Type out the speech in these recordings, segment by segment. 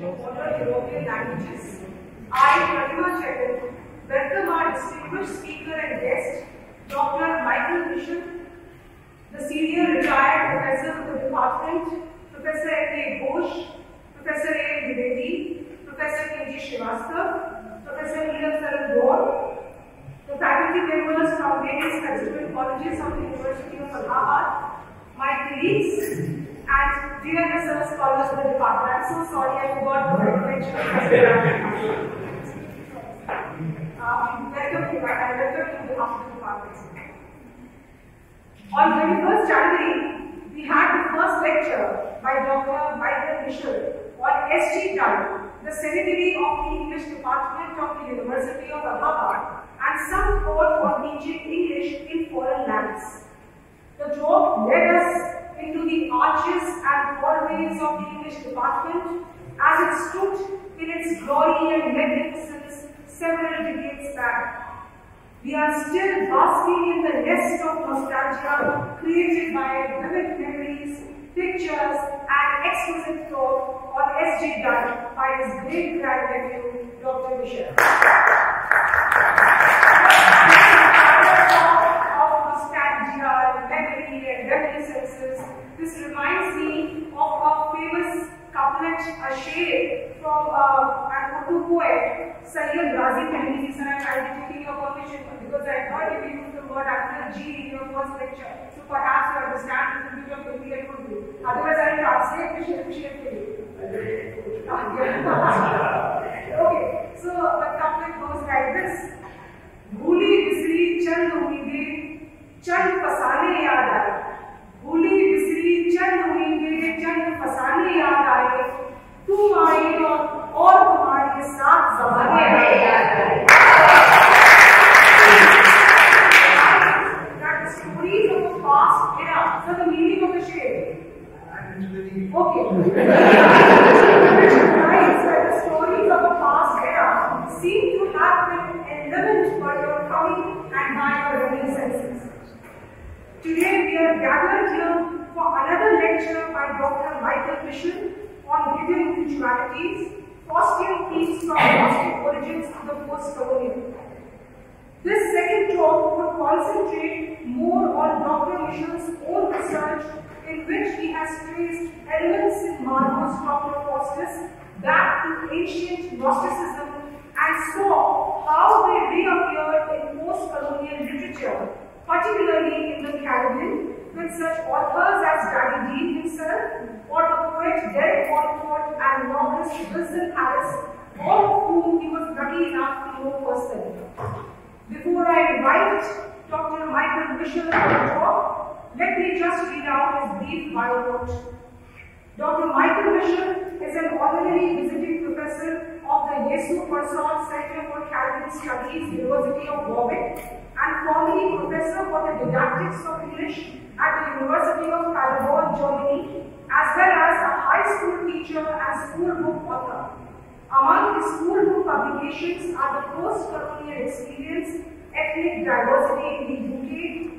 other European languages, I, Pratima Chetan, welcome our distinguished speaker and guest, Dr. Michael Mitchell, the senior retired professor of the department, Professor A. Ghosh, Professor A. Dwivedi, Professor K. G. Srivastav, Professor Neelam Saran the faculty members from various constituent colleges of the University of Allahabad, my colleagues, and dear research scholars of the department. I'm so sorry I forgot to mention um, welcome you, I welcome you behalf of the department. On 21st January, we had the first lecture by Dr. Michael Mitchell on S.G. Dunn, the Secretary of the English Department of the University of Allahabad, and some thought on teaching English in foreign lands. The talk led us into the arches and hallways of the English department as it stood in its glory and magnificence several decades back. We are still basking in the nest of nostalgia created by vivid memories, pictures, and exquisite thought on S.J. Dunn by his great grandnephew, Dr. Michel. nostalgia, memory, and reminiscences, this reminds me of a famous couplet, a shade from uh, an Urdu poet, Sayyid Razi Tahmidi sir. I'm trying to taking your permission because I heard you use the word after G in your first lecture. So perhaps you understand a little bit of Hindi and Urdu. Otherwise, I'll translate the shade, shade for you. okay, so the couplet goes like this. भूली बिसरी चंद उम्मीदें चंद फसाने याद आए। भूली बिसरी, चंद उम्मीदें चंद फसाने याद आए। तुम आए और तुम्हारे साथ जमाने याद आए। Concentrate more on Dr. Mitchell's own research in which he has traced elements in Marlowe's Dr. Faustus back to ancient Gnosticism and saw how they reappeared in post-colonial literature, particularly in the Caribbean, with such authors as Dabydeen himself, or the poet Derek Walcott and novelist Wilson Harris, all of whom he was lucky enough to know personally. Before I invite Dr. Michael Mitchell let me just read out his brief bio. Dr. Michael Mitchell is an honorary visiting professor of the Yesu Persaud Center for Caribbean Studies, University of Warwick, and formerly professor for the didactics of English at the University of Paderborn, Germany, as well as a high school teacher and school book author. Among his school book publications are the post-colonial experience, ethnic diversity in the UK,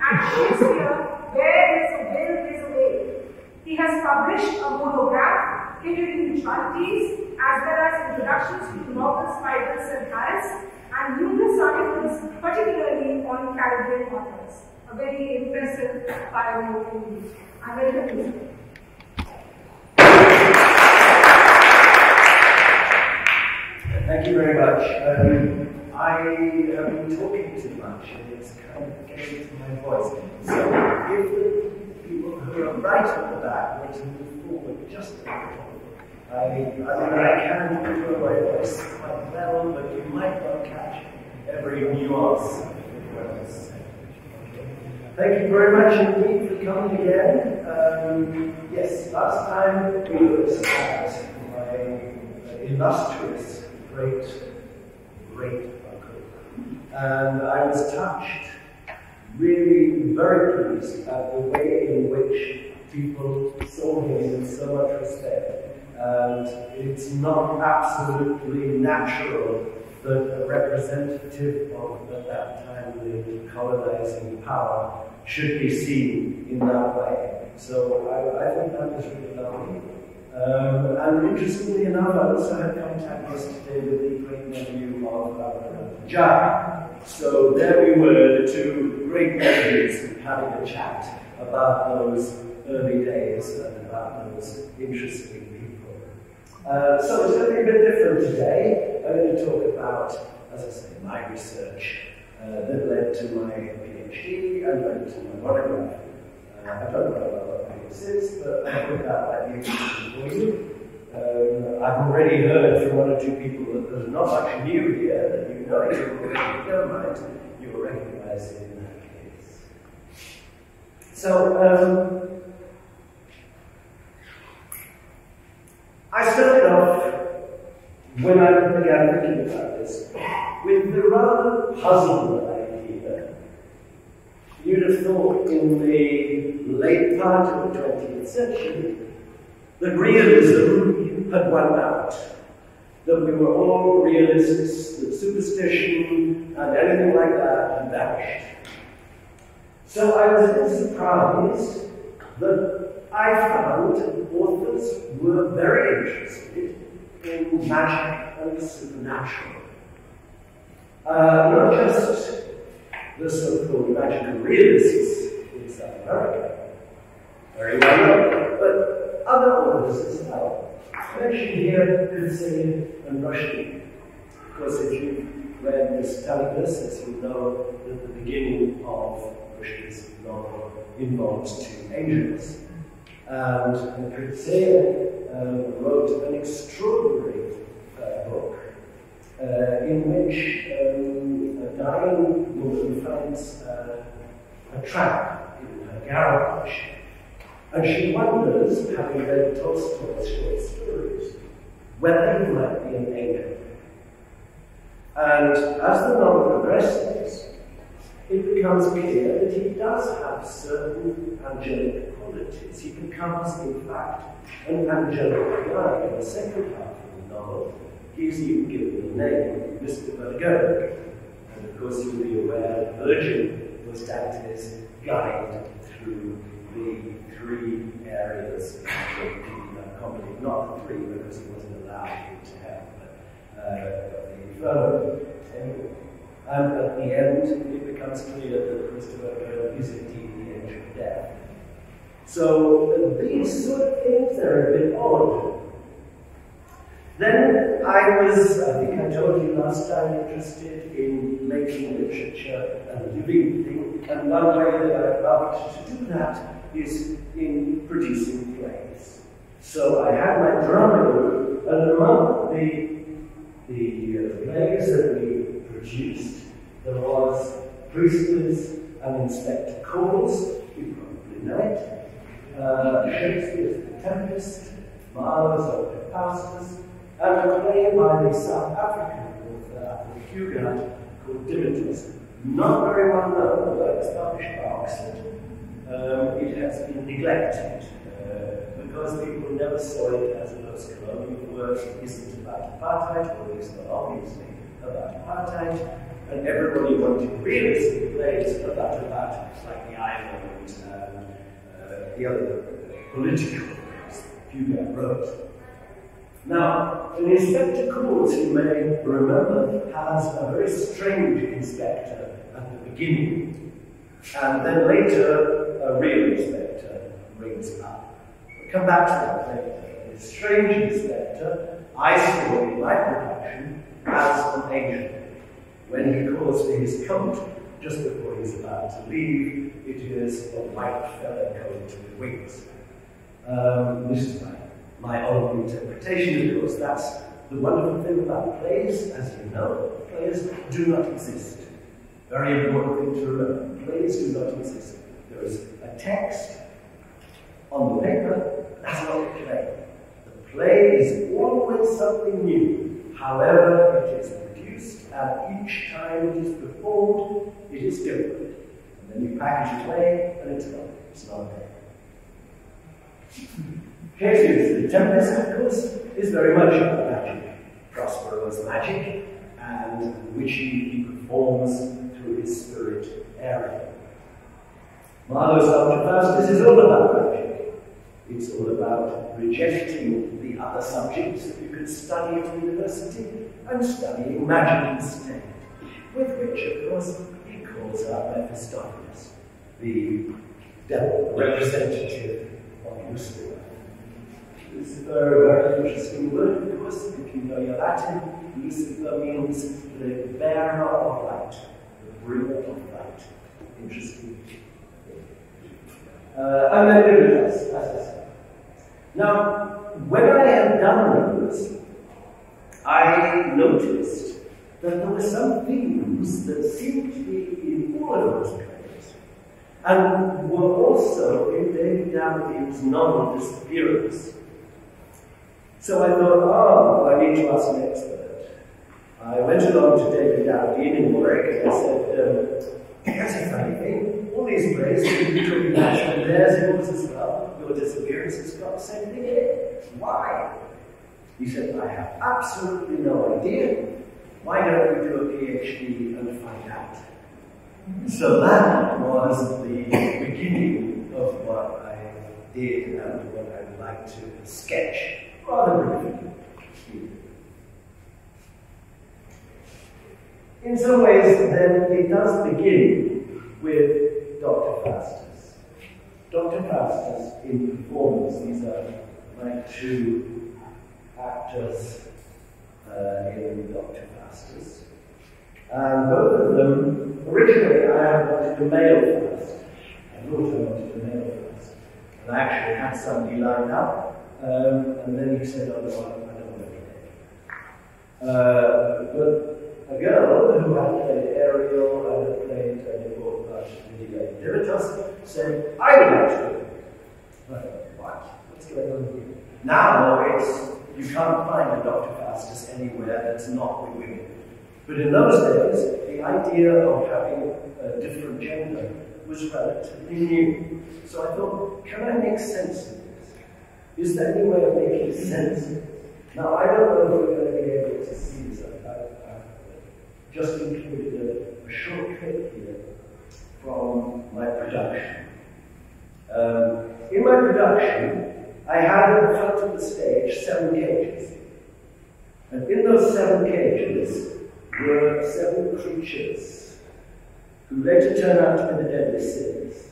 and Shakespeare, Where a Will, Way. He has published a monograph, Hidden Mutualities, as well as introductions to novels by Wilson Harris, and numerous articles, particularly on Caribbean authors. A very impressive bio indeed. I welcome you. Thank you very much. Um, I have been talking too much and it's kind of getting to my voice. So if the people who are right at the back want to move forward just a little, I, I mean, I can do my voice quite well, but you might not catch every nuance. Thank you very much indeed for coming again. Um, yes, last time we looked at my illustrious great, great. And I was touched, really very pleased at the way in which people saw him with so much respect. And it's not absolutely natural that a representative of, at that time, the colonizing power should be seen in that way. So I, I think that was really lovely. Um, and interestingly enough, I also had contact yesterday with the great nephew of uh, Jack. So there we were, the two great nephews having a chat about those early days and about those interesting people. Uh, so it's going to be a bit different today. I'm going to talk about, as I say, my research uh, that led to my PhD and led to my monograph. Uh, I don't know about what since, but I hope that might be interesting for you. Um, I've already heard from one or two people that there's not much new here, that you know you already, don't mind, you'll recognize it in that case. So, um, I started off, when I began thinking about this, with the rather puzzled idea. You'd have thought in the late part of the 20th century that realism had won out, that we were all realists, that superstition and anything like that had vanished. So I was a bit surprised that I found authors were very interested in magic and the supernatural. Uh, not just the so-called magical realists in South America, very well known, but other authors as well. I mentioned here Coetzee and Rushdie. Of course, if you've read this Telegus, you know that the beginning of Rushdie's novel involves two angels. And Coetzee um, wrote an extraordinary uh, book uh, in which um, a dying woman finds uh, a trap in her garage. And she wonders, having read Tolstoy's short stories, whether he might be an angel. And as the novel progresses, it becomes clear that he does have certain angelic qualities. He becomes, in fact, an angelic guy in the second half of the novel he's even given the name Mr. Vercueil. And of course, you'll be aware that Virgil was Dante's guide through the three areas of the comedy. Not the three, because he wasn't allowed to have, uh, the Inferno. Anyway. And at the end, it becomes clear that Mr. Vercueil is indeed the angel of death. So uh, these sort of things, they're a bit odd then I was, I think I told you last time, interested in making literature a living thing, and one way that I loved to do that is in producing plays. So I had my drama group, and among the, the uh, plays that we produced, there was Priestley's and Inspector Calls, you probably know it, uh, Shakespeare's The Tempest, Marlowe's Open Pastors, and a play by the South African author Fugard called Dimetos. Not very well known, although it's published by Oxford. Um, it has been neglected uh, because people never saw it as a post-colonial work. It isn't about apartheid, or least not obviously about apartheid. And everybody wanted realistic plays about about like the island and uh, the other political plays Fugard wrote. Now, an inspector Calls, you may remember, has a very strange inspector at the beginning, and then later a real inspector rings up. We'll come back to that later. The strange inspector, I saw in my production as an angel. When he calls for his coat, just before he's about to leave, it is a white feather coat with wings. Um, this is my my own interpretation, of course. That's the wonderful thing about plays, as you know. Plays do not exist. Very important thing to remember. Plays do not exist. Is a text on the paper, that's not a play. The play is always something new. However, it is produced, and each time it is performed, it is different. And then you package a play, and it's gone. It's not a play. Shakespeare's The Tempest, of course, is very much about magic. Prospero's magic, and which he performs through his spirit Ariel. Marlowe's Dr. Faustus is all about magic. It's all about rejecting the other subjects that you could study at university and studying magic instead, with which, of course, he calls out Mephistopheles, the devil representative of Lucifer. Lucifer, a very interesting word, of course, if you know your Latin, Lucifer means the bearer of light, the bringer of light. Interesting. Uh, and then Dimetos, as I said. Now, when I had done those, I noticed that there were some themes that seemed to be in all of those plays, and were also in David Dabydeen's novel Disappearance. So I thought, oh, I need to ask an expert. I went along to David Davide in and I said, um, that's a funny thing. All these plays seem to be natural. There's yours as well. Your disappearance got the same thing in it. Why? He said, I have absolutely no idea. Why don't we do a PhD and find out? So that was the beginning of what I did and what I would like to sketch rather briefly. In some ways, then, it does begin with Dr. Faustus. Dr. Faustus in performance, these are my two actors uh, in Dr. Faustus. And both of them, originally I had wanted a male first. I thought I wanted a male first. And I actually had somebody lined up, um, and then he said, oh, no, I don't want to uh, But a girl who had played Ariel and had played a part of Lydia Dimetos said, I would to do. What? What's going on here? Now it's, you can't find a Dr. Faustus anywhere that's not with women. But in those days, the idea of having a different gender was relatively new. So I thought, can I make sense of this? Is there any way of making sense of this? Now, I don't know if we're going to be able to see this. I, I, I just included a, a, short clip here from my production. Um, in my production, I had in front of the stage seven cages. And in those seven cages were seven creatures who later turn out to be the deadly sins.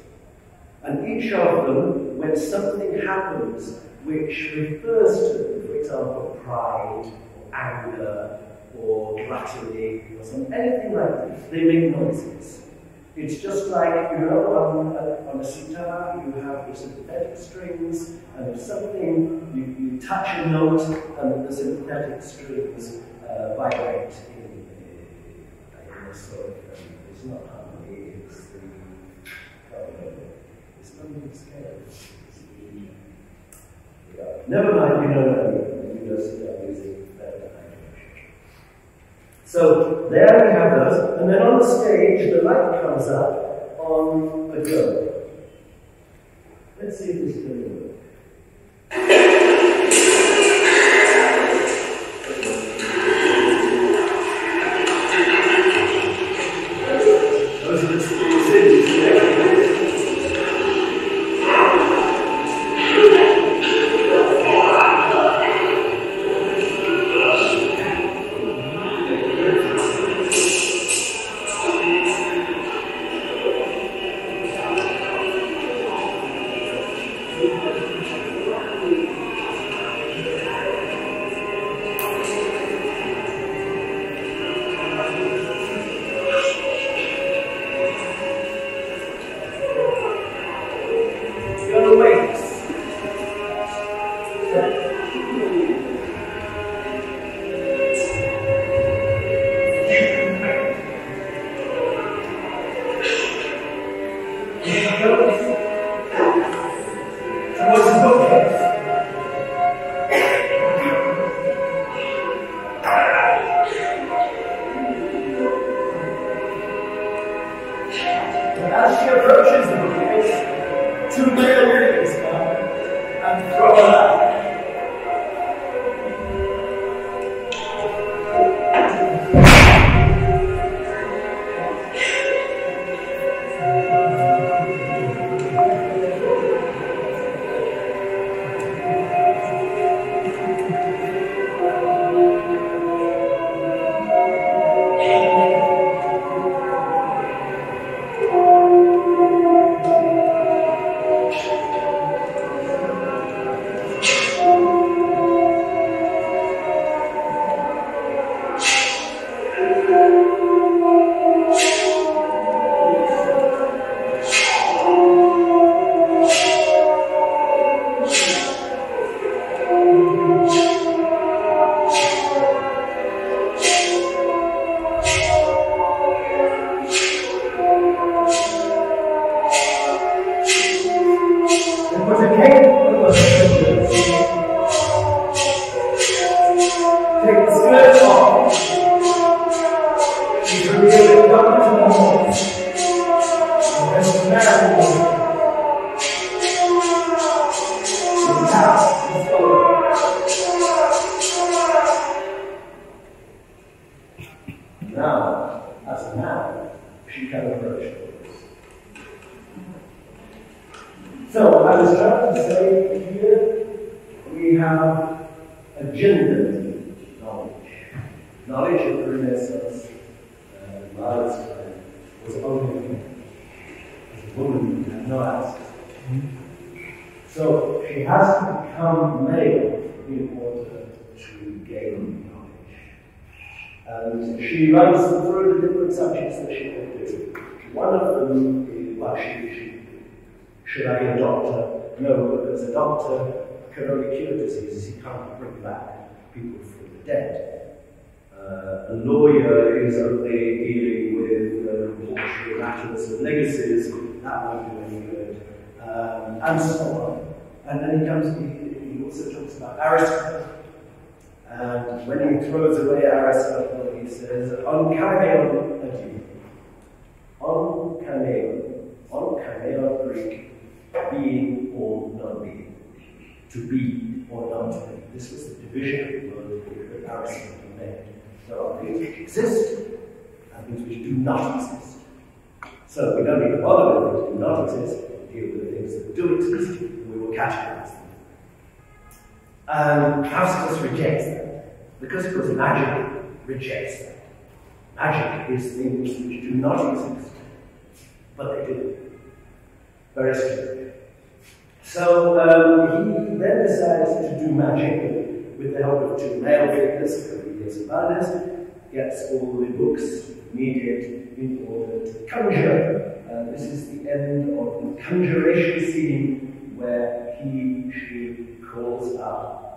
And each of them, when something happens which refers to, for example, pride, or anger, or gluttony, or something, anything like that, they make noises. It's just like, you know, on, uh, on a sitar, you have your sympathetic strings, and if something, you, you touch a note, and the sympathetic strings uh, vibrate in, a sort of, um, it's not harmony, it's the, oh, it's not even scale. Never mind, you know mean. You know, sitar music, that so there we have those, and then on the stage the light comes up on a globe. Let's see if this to work. because rejects that. Is things which do not exist, but they do. Very strange. So um, he then decides to do magic with the help of two male figures, Cornelius and Barnes, gets all the books needed in order to conjure. Uh, this is the end of the conjuration scene where he, she calls out.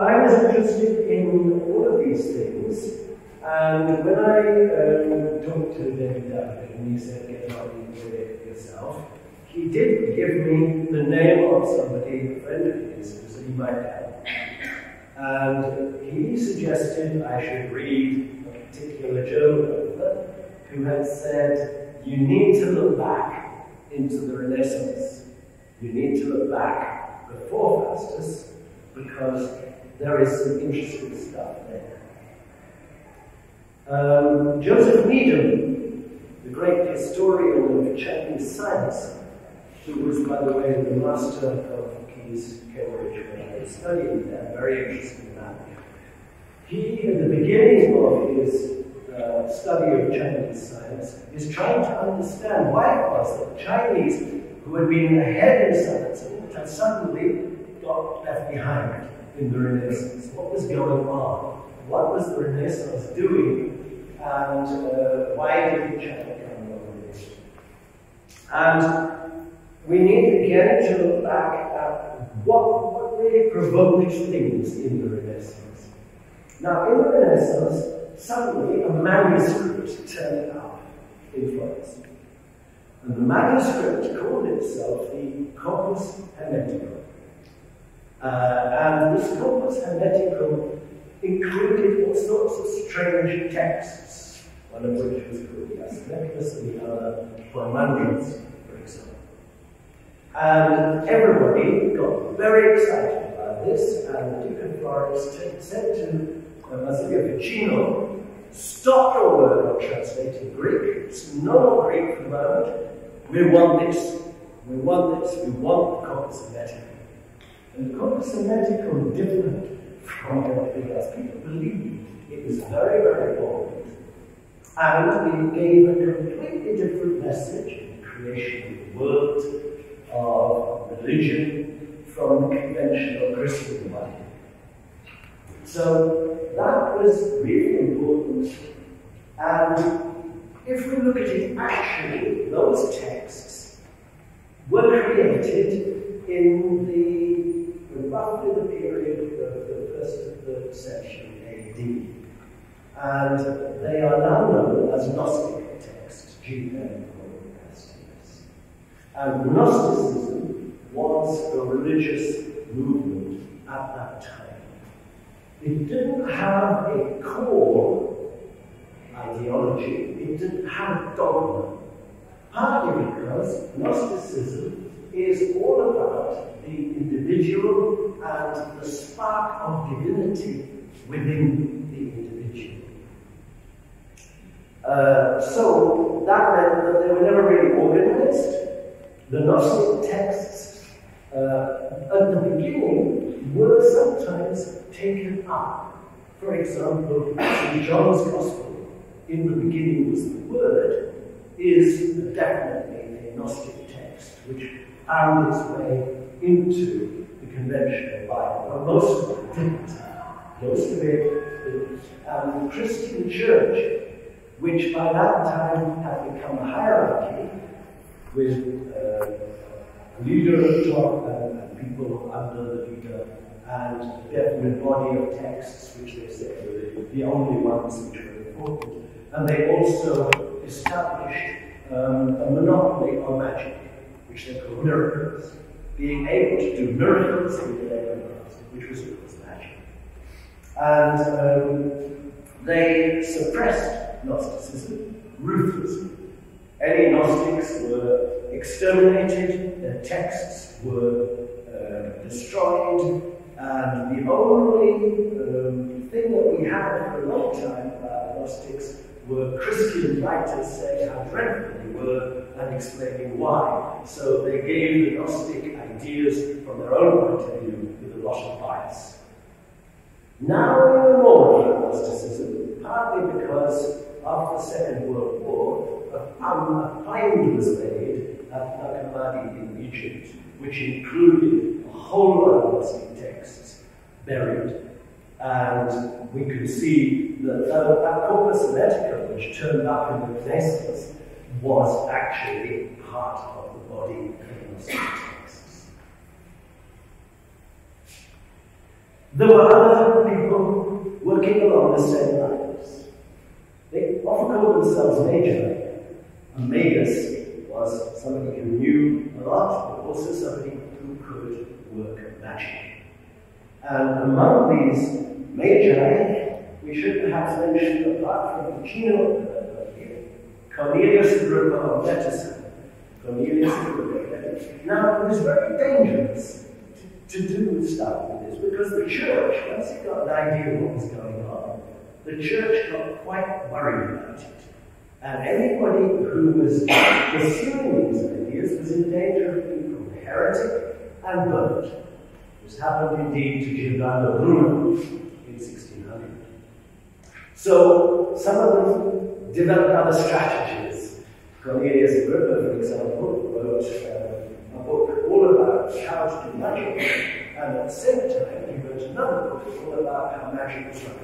I was interested in all of these things, and when I um, talked to David Dabydeen and he said, get out and do it yourself, he did give me the name of somebody, a friend of his, said he might help. And he suggested I should read a particular author who had said, you need to look back into the Renaissance. You need to look back before Faustus because there is some interesting stuff there. Um, Joseph Needham, the great historian of Chinese science, who was, by the way, the master of Caius Cambridge when I was studying there, very interesting man. He, in the beginning of his uh, study of Chinese science, is trying to understand why it was that Chinese, who had been ahead in science, had suddenly got left behind in the Renaissance. What was going on? What was the Renaissance doing? And uh, why did the China come over this? And we need again to look back at what, what really provoked things in the Renaissance. Now, in the Renaissance, suddenly a manuscript turned up in Florence. And the manuscript called itself the Corpus Hermeticum. Uh, and this corpus hermeticum included all sorts of strange texts, one of which was called the Asclepius and the other Poimandres, for example. And everybody got very excited about this, and the Duke of Florence said to Marsilio Ficino, Stop your work on translating Greek. It's no Greek for the moment. We want this. We want this. We want the corpus hermeticum. And the Corpus Hermeticum different from everything else. People believed it was very, very important. And it gave a completely different message in the creation of the world, of religion, from conventional Christian one. So that was really important. And if we look at it, actually, those texts were created in the roughly the period of the first and century AD. And they are now known as Gnostic texts, G.N. And Gnosticism was a religious movement at that time. It didn't have a core ideology, it didn't have dogma. Partly because Gnosticism is all about the individual and the spark of divinity within the individual. Uh, so that meant that they were never really organized. The Gnostic texts uh, at the beginning were sometimes taken up. For example, in John's Gospel, in the beginning was the Word, is definitely a Gnostic text which found its way into the conventional Bible. But most of it didn't. Most of it. And the Christian church, which by that time had become a hierarchy with uh, a leader at the top and, people under the leader, and a definite body of texts which they said were the, the only ones which were important. And they also established um, a monopoly on magic, they called miracles. Being able to do miracles in the miracles, which was of course magic. And um, they suppressed Gnosticism ruthlessly. Any Gnostics were exterminated, their texts were uh, destroyed, and the only um, thing that we have for a long time about Gnostics were Christian writers saying how dreadful they were and explaining why. So they gave the Gnostic ideas from their own point of view with a lot of bias. Now we know more about Gnosticism, partly because after the Second World War, a, um, a find was made at Nag Hammadi in Egypt, which included a whole lot of Gnostic texts buried. And we could see that that, that corpus hermeticum, which turned up in the Knesset, was actually part of the body of the Gnostic texts. There were other people working along the same lines. They often called themselves magi. A magus was somebody who knew a lot, but also somebody who could work magic. And among these magi, we should perhaps mention, apart from Ficino, uh, Cornelius Agrippa of Nettesheim. Cornelius Agrippa. Now, it was very dangerous to, to do stuff with this because the church, once it got an idea of what was going on, the church got quite worried about it. And anybody who was pursuing these ideas was in danger of being called heretic and burnt. This happened indeed to Giordano Bruno in 1600. So some of them developed other strategies. Cornelius Agrippa, for example, wrote uh, a book all about how to do magic, and at the same time he wrote another book all about how magic was run.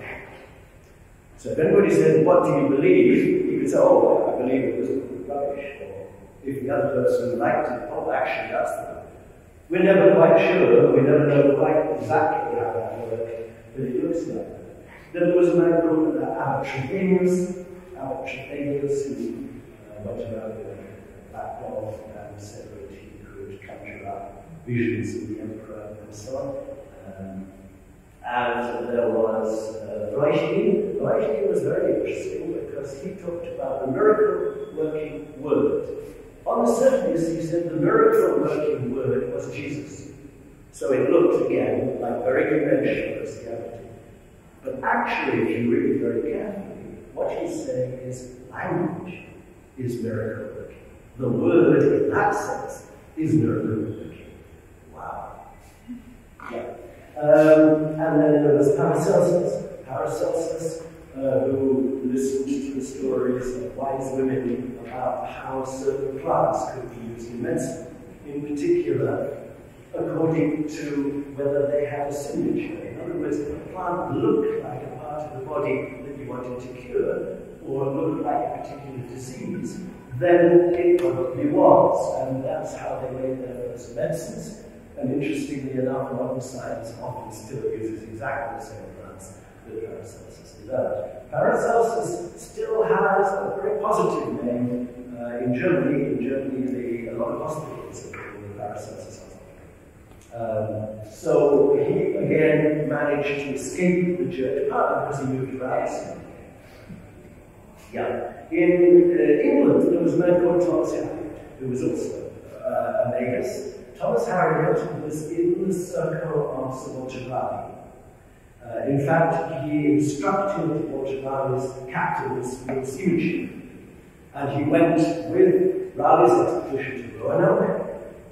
So if anybody said, What do you believe? you could say, Oh, I believe it was rubbish. Or if the other person liked it, oh, actually, that's the We're never quite sure, we never know quite exactly how that worked, that. Then there was a Abbot Trithemius, who uh, went around with a black dog and said that he could conjure up visions of the emperor and so on. Um, and there was uh. Reuchlin was very interesting because he talked about the miracle working word. On the surface, he said the miracle working word was Jesus. So it looked again like very conventional Christianity. But actually, if you read it very carefully, what he's saying is language is miracle working. The word, in that sense, is miracle working. Wow. Yeah. Um, and then there was Paracelsus. Paracelsus, uh, who listened to the stories of wise women about how certain plants could be used in medicine. In particular, according to whether they have a signature. In other words, a plant looked like a part of the body that you wanted to cure, or looked like a particular disease, then it probably was. And that's how they made their first medicines. And interestingly enough, modern science often still uses exactly the same plants that Paracelsus developed. Paracelsus still has a very positive name uh, in Germany. In Germany, the, a lot of hospitals are called the Paracelsus. Um, so he again managed to escape the church, partly because he moved around. Yeah. In uh, England, there was a man called Thomas Harriot, who was also uh, a magus. Thomas Harriot was in the circle of Raleigh. Uh, in fact, he instructed Raleigh's captains in seamanship, and he went with Raleigh's expedition to Roanoke,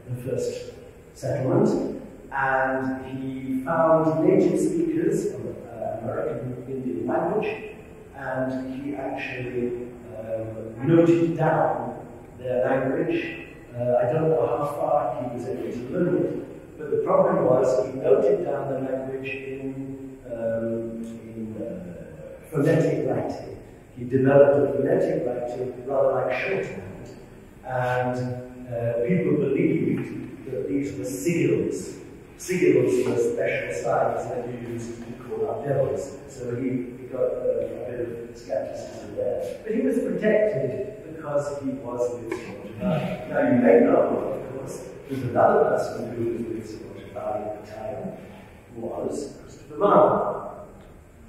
the first settlement, and he found native speakers of uh, American Indian language, and he actually um, noted down their language. Uh, I don't know how far he was able to learn it, but the problem was he noted down the language in, um, in uh, phonetic writing. He developed a phonetic writing rather like shorthand, and uh, people believed that these were sigils. Sigils were special signs that you used to call out devils. So he, he got uh, a bit of skepticism there. But he was protected because he was with Swampton Now you may not know, of course, there's another person who was with Swampton at the time was Christopher Marlowe.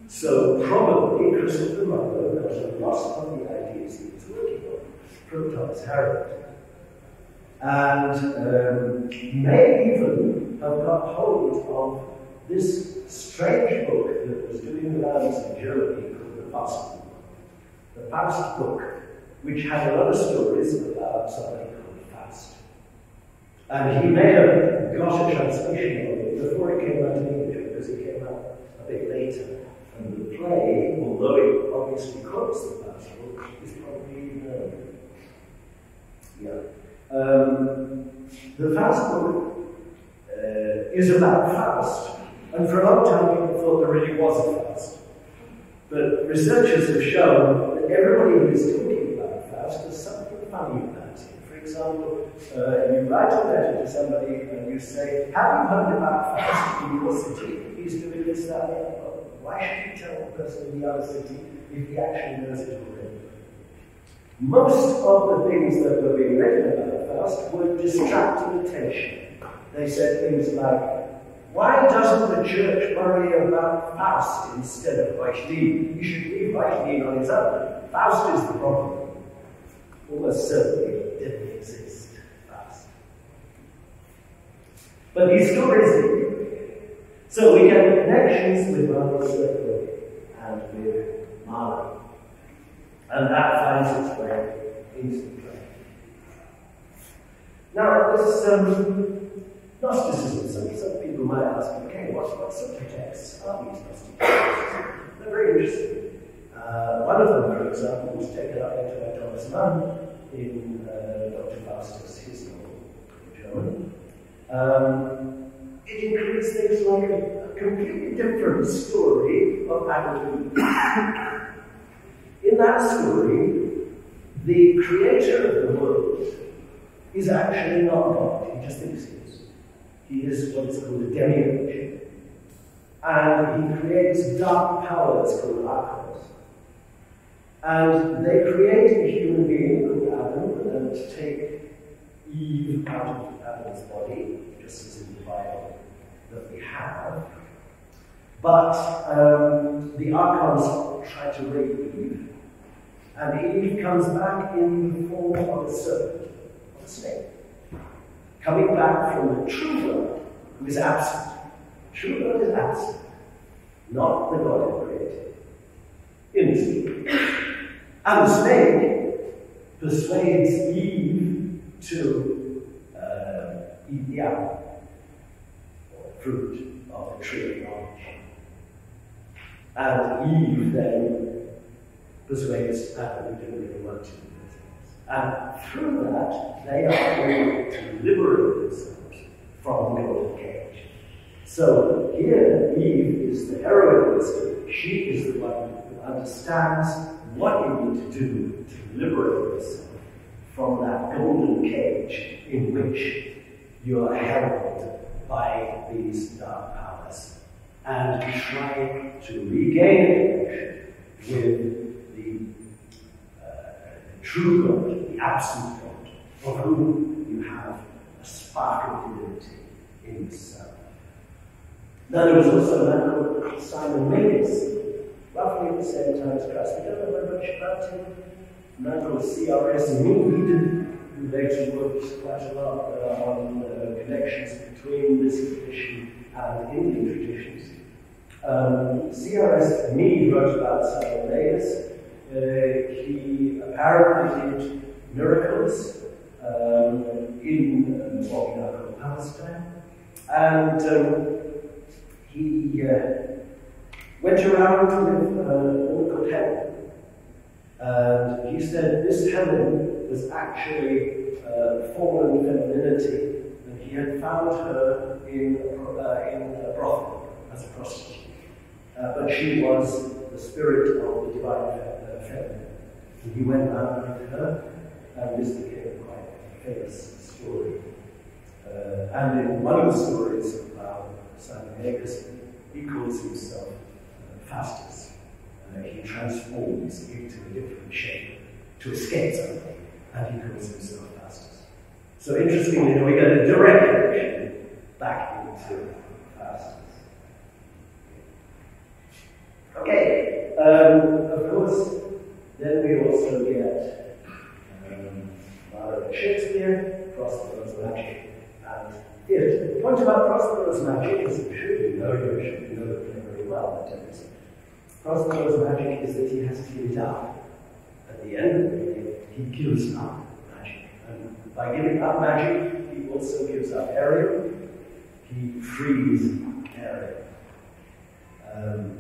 So probably Christopher Marlowe got a lot of the ideas he was working on from Thomas Harriot. And um, may even have got hold of this strange book that was doing the rounds in Germany called the Faust book. The Faust book, which had a lot of stories about somebody called Faust. And he may have got a translation of it before it came out in English, because it came out a bit later. And the play, although it obviously quotes the Faust book, is probably known. Yeah. Um, the Faust book uh, is about Faust, and for a long time, people thought there really was a Faust. But researchers have shown that everybody who is talking about Faust has something funny about it. For example, uh, you write a letter to somebody and you say, Have you heard about Faust in your city? He's doing this, that, and. Why should you tell the person in the other city if he actually knows it already? Most of the things that were being written about Faust were distracting attention. They said things like, why doesn't the church worry about Faust instead of Vaishnav? You should leave Vaishnav on his own. Faust is the problem. Almost certainly didn't exist, Faust. But these stories do. So we get connections with Marlowe's circle and with Marlowe. And that finds its way into the. Now, this um, Gnosticism. Some, some people might ask, okay, what, what subtexts are these Gnostic texts? They're very interesting. Uh, one of them, for example, was taken up into by Thomas Mann in uh, Dr. Faustus, his novel, German. Um, it includes things like a, a completely different story of Adam In that story, the creator of the world is actually not God, he just thinks he is what is called a demiurge. And he creates dark powers called archons. And they create a human being called Adam and take Eve out of Adam's body, just as in the Bible that we have. But um, the archons try to rape Eve, and Eve comes back in the form of a serpent, snake coming back from the true God who is absent. True God is absent, not the God who created. In the Snake. And the snake persuades Eve to uh, eat the apple, or fruit of the tree of knowledge. And Eve then persuades Adam to really want to. And through that, they are able to liberate themselves from the golden cage. So here, Eve is the heroine of the story. She is the one who understands what you need to do to liberate yourself from that golden cage in which you are held by these dark powers and try to regain connection with the uh, true God, absolute God, of whom you have a spark of divinity in yourself. Now there was also a man called Simon Magus, roughly at the same time as Christ. We don't know very much about him. A man called G.R.S. Mead, who later worked quite a lot uh, on uh, connections between this tradition and Indian traditions. Um, G.R.S. Mead wrote about Simon Uh, he apparently did miracles um, in um, what we now call Palestine. And um, he uh, went around with a woman called Helen. And he said this Helen was actually uh, fallen femininity, and he had found her in, uh, in a brothel as a prostitute. Uh, but she was the spirit of the divine uh, feminine. And he went out with her, and this became quite a famous story. Uh, and in one of the stories about Magus, he calls himself uh, Faustus. Uh, he transforms into a different shape to escape something, and he calls himself Faustus. So interestingly, we get a direct connection back into Faustus. Okay, um, of course, then we also get um, Margaret Shakespeare, Prospero's Magic, and theatre. The point about Prospero's Magic is, I'm sure you know, you should know the play very well, that is, Prospero's Magic is that he has to give it up. At the end of the he gives up magic. And by giving up magic, he also gives up Ariel, he frees Ariel. Um,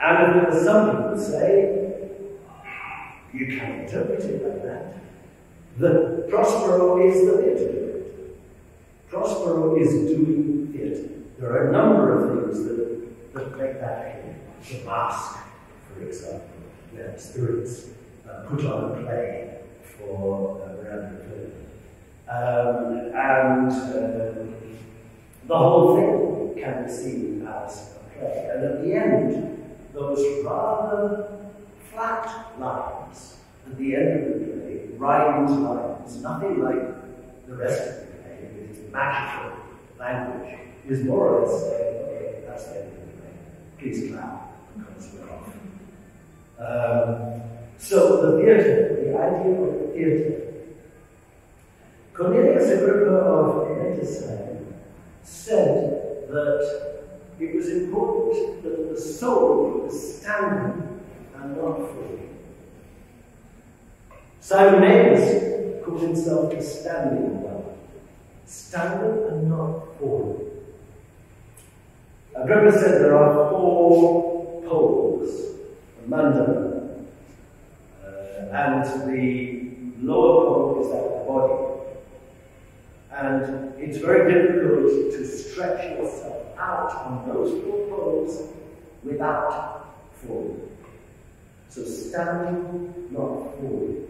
and some people say, you can interpret it like that. The Prospero is the theatre Prospero is doing theatre. There are a number of things that, that make that happen. The mask, for example, where spirits uh, put on a play for uh, Miranda um, and um, the whole thing can be seen as a play. And at the end, those rather flat lines at the end of the play, rhymed lines, nothing like the rest of the play with its magical language, is more or less saying, okay, that's the end of the play. Please clap, because we're off. Um, so the theatre, the idea of the theatre. Cornelius Agrippa of Nettesheim said that it was important that the soul was standing and not falling. Simon called himself the standing one, standing and not falling. Agrippa said there are four poles, the mandala, uh, and the lower pole is at the body. And it's very difficult to stretch yourself out on those four poles without falling. So standing, not falling.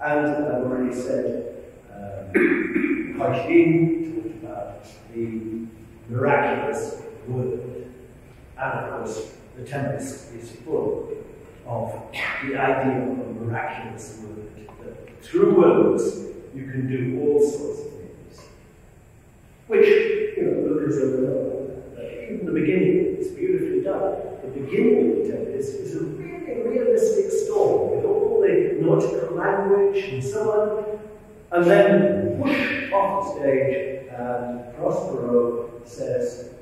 And I've already said, um, talked about the miraculous word. And of course, the Tempest is full of the idea of a miraculous word. That through words, you can do all sorts of things. Which, you know, even the beginning, it's beautifully done. The beginning of the Tempest is a realistic story with all the nautical language and so on. And then, whoosh, off the stage, and Prospero says,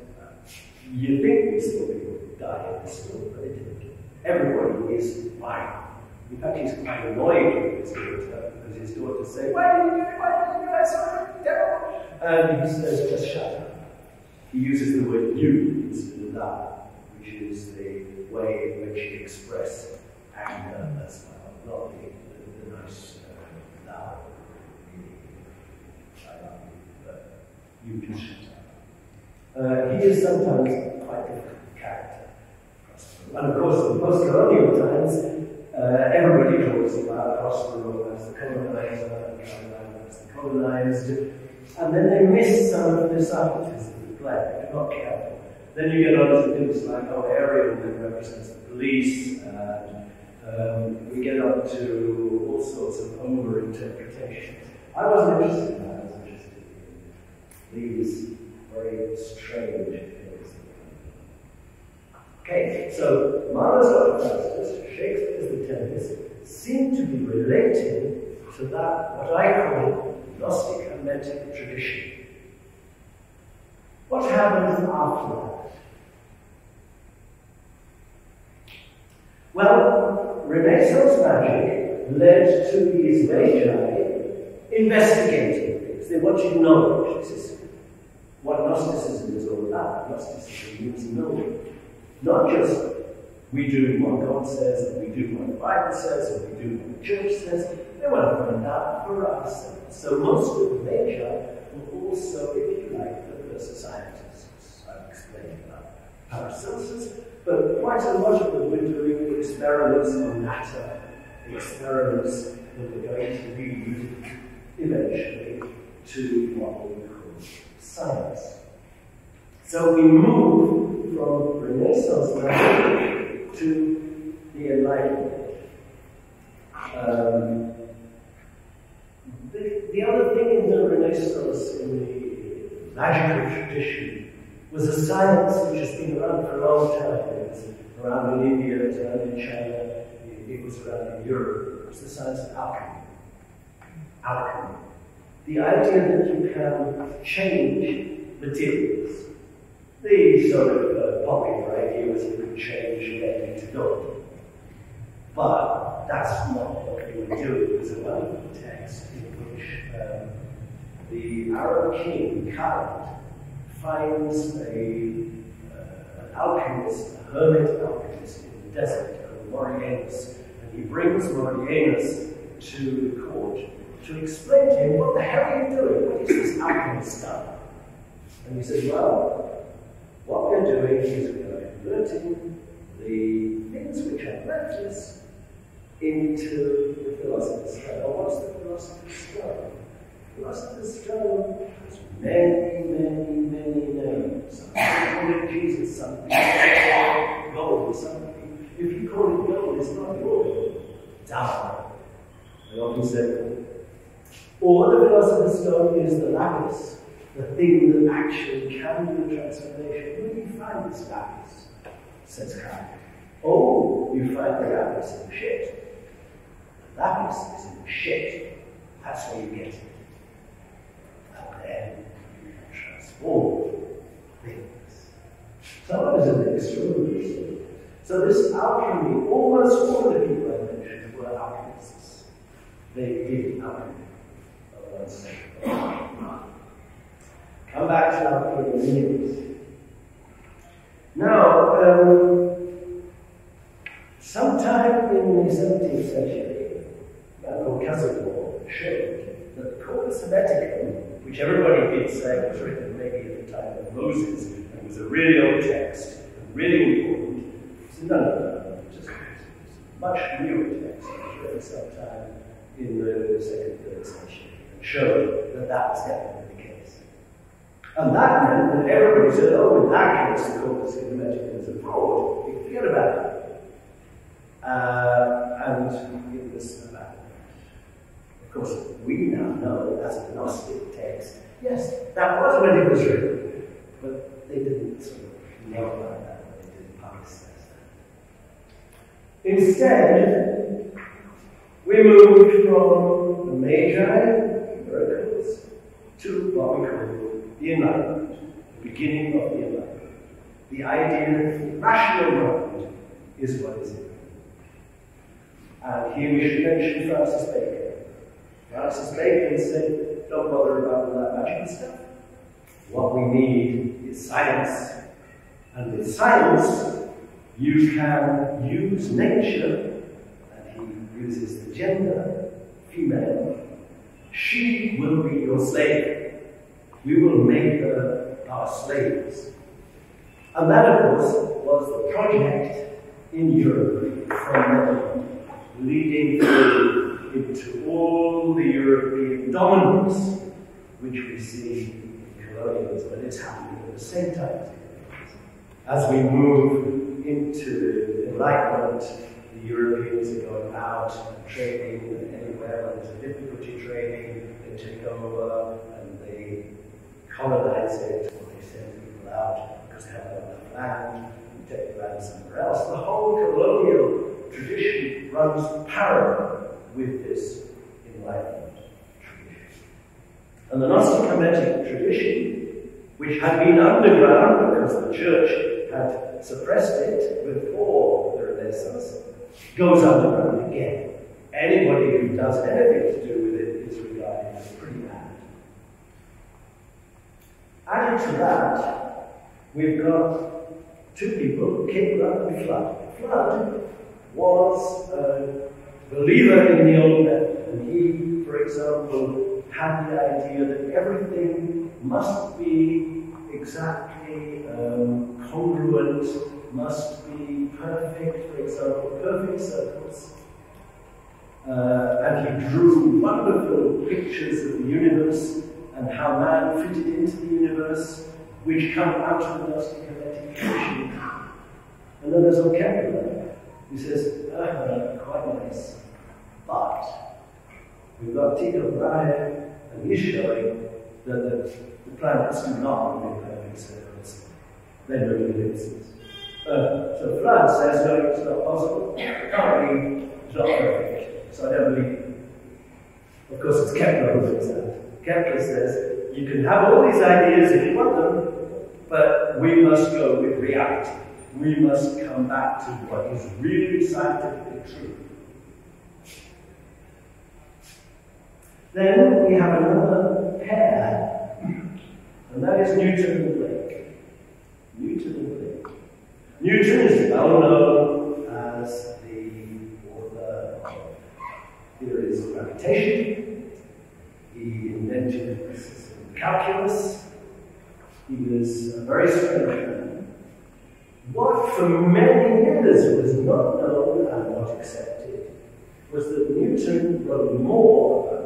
You think these people died in this story, but they didn't. Everybody is fine. In fact, he's quite annoyed with his daughter because his daughter says, Why did you do it? Why did you do? Sorry, devil. And he says, Just shut up. He uses the word you instead of that, which is the way in which he expresses anger as well, not the, the, the nice uh, I love you, but you can shut up. Uh, he is sometimes quite a difficult character. And of course, in post-colonial times, uh, everybody talks about Prospero as the colonizer, and as the colonized, and then they miss some of the subtleties play, if not careful. Then you get onto things like, oh, Ariel that represents the police, and um, we get up to all sorts of over interpretations. I wasn't interested in that, I was interested in these very strange things. Okay, so Marlowe's Faustus, Shakespeare's The Tempest, seem to be related to that, what I call Gnostic Hermetic tradition. What happens after that? Well, Renaissance magic led to these magi investigating things. They wanted knowledge. Is what Gnosticism is all about. Gnosticism means knowing. Not just we do what God says, and we do what the Bible says, and we do what the church says. They want to find out for us. So most of the magi were also, if you like, the first scientists. I've explained about Paracelsus, but quite a lot of them were doing experiments on matter, experiments that were going to lead eventually to what we call science. So we move from Renaissance magic to the Enlightenment. Um, the, the other thing in the Renaissance, in the magical tradition, was a science which has been around for a long time. It was around in India, it was around in China, it was around in Europe. It was the science of alchemy. Alchemy. The idea that you can change materials. The sort of uh, popular idea was you could change lead into gold. But that's not what they were doing. There's a wonderful text in which um, the Arab king Khalid finds a, uh, an alchemist, a hermit alchemist in the desert Morianus, and he brings Morianus to the court to explain to him what the hell are you doing? What is this alchemist stuff? And he says, well, what we're doing is we're converting the things which are worthless into the philosopher's stone. Well, what's the philosopher's stone? The philosopher's stone many, many, many names. Some call it Jesus, some call it gold, some If you call it gold, it's not gold, it's our. I often say or the philosopher's stone is the lapis, the thing that actually can do the transformation. Where do you find this lapis? Says Kant. Oh, you find the lapis in the shit. The lapis is in the shit. That's where you get it. You transform things. Some of us are extraordinary. So this alchemy, almost all the people I mentioned were alchemists. They did alchemy. Come back to our meanings. Now, um, sometime in the 17th century, a man Casaubon showed that the Corpus Hermeticum, which everybody did say was written maybe at the time Moses It was a really old text, really important, of that. Just much newer text, written sometime in the second, third century and showed that that was definitely the case. And that meant that everybody said, oh, in that case, the corpus hermeticum is a fraud. You forget about it. Uh, and it was about Of course, we now know as a Gnostic text, yes, that was when it was written. But they didn't sort of know about that, they didn't publicize that. Instead, we moved from the Magi miracles to what we call the Enlightenment, the beginning of the Enlightenment. The idea the rational mind is what is it. And here we should mention Francis Bacon. Francis Bacon said, don't bother about all that magical stuff. What we need is science. And with science, you can use nature, and he uses the gender, female, she will be your slave. We will make her our slaves. And that, of course, was the project in Europe from leading into all the European dominance which we see colonialism, and it's happening at the same time. As we move into enlightenment, the Europeans are going out and trading anywhere where there's a difficulty trading, they take over and they colonize it, or they send people out because they have enough land, and take the land somewhere else. The whole colonial tradition runs parallel with this enlightenment tradition. And the Gnostic Hermetic tradition, which had been underground because the church had suppressed it before the Renaissance, goes underground again. Anybody who does anything to do with it is regarded as pretty bad. Added to that, we've got two people, Kepler and Fludd. Fludd was a believer in the Old Testament, and he, for example, had the idea that everything must be exactly um, congruent, must be perfect, for example, perfect circles. Uh, and he drew wonderful pictures of the universe and how man fitted into the universe, which come out of the Gnostic Hermetic tradition. And then there's Kepler, who says, uh, quite nice, but Tycho Brahe, and he's showing that the, the planets do not in perfect circles. They in ellipses. Uh, so Fludd says, no, it's not possible. Currently, it's not perfect. So I don't believe it. Of course, it's Kepler who thinks that. Kepler says, you can have all these ideas if you want them, but we must go with reality. We must come back to what is really scientifically true. Then we have another pair, and that is Newton and Blake. Newton and Blake. Newton is well known as the author of theories of gravitation. He invented the system of calculus. He was a very strange man. What for many years was not known and not accepted was that Newton wrote more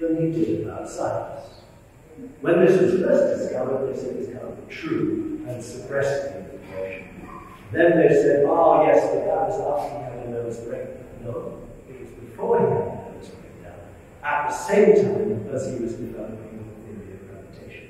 than he did about science. When this was first discovered, they said it was kind of true and suppressed the information. Then they said, oh yes, but that was after he had a nervous breakdown. No, it was before he had a nervous breakdown, at the same time as he was developing the theory of gravitation.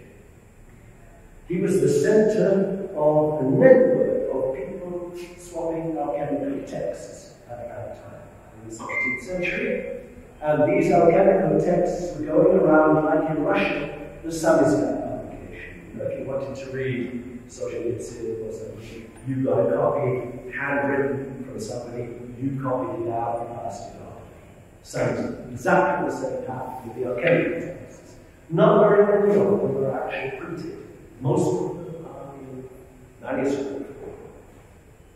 He was the center of a network of people swapping alchemical texts at that time in the 16th century. And these alchemical texts were going around, like in Russia, the samizdat publication. If you wanted to read Solzhenitsyn or something, you got a copy handwritten from somebody, you copied it out and passed it on. So exactly the same pattern with the alchemical texts. Not very many of them were actually printed. Most of them are in manuscript form,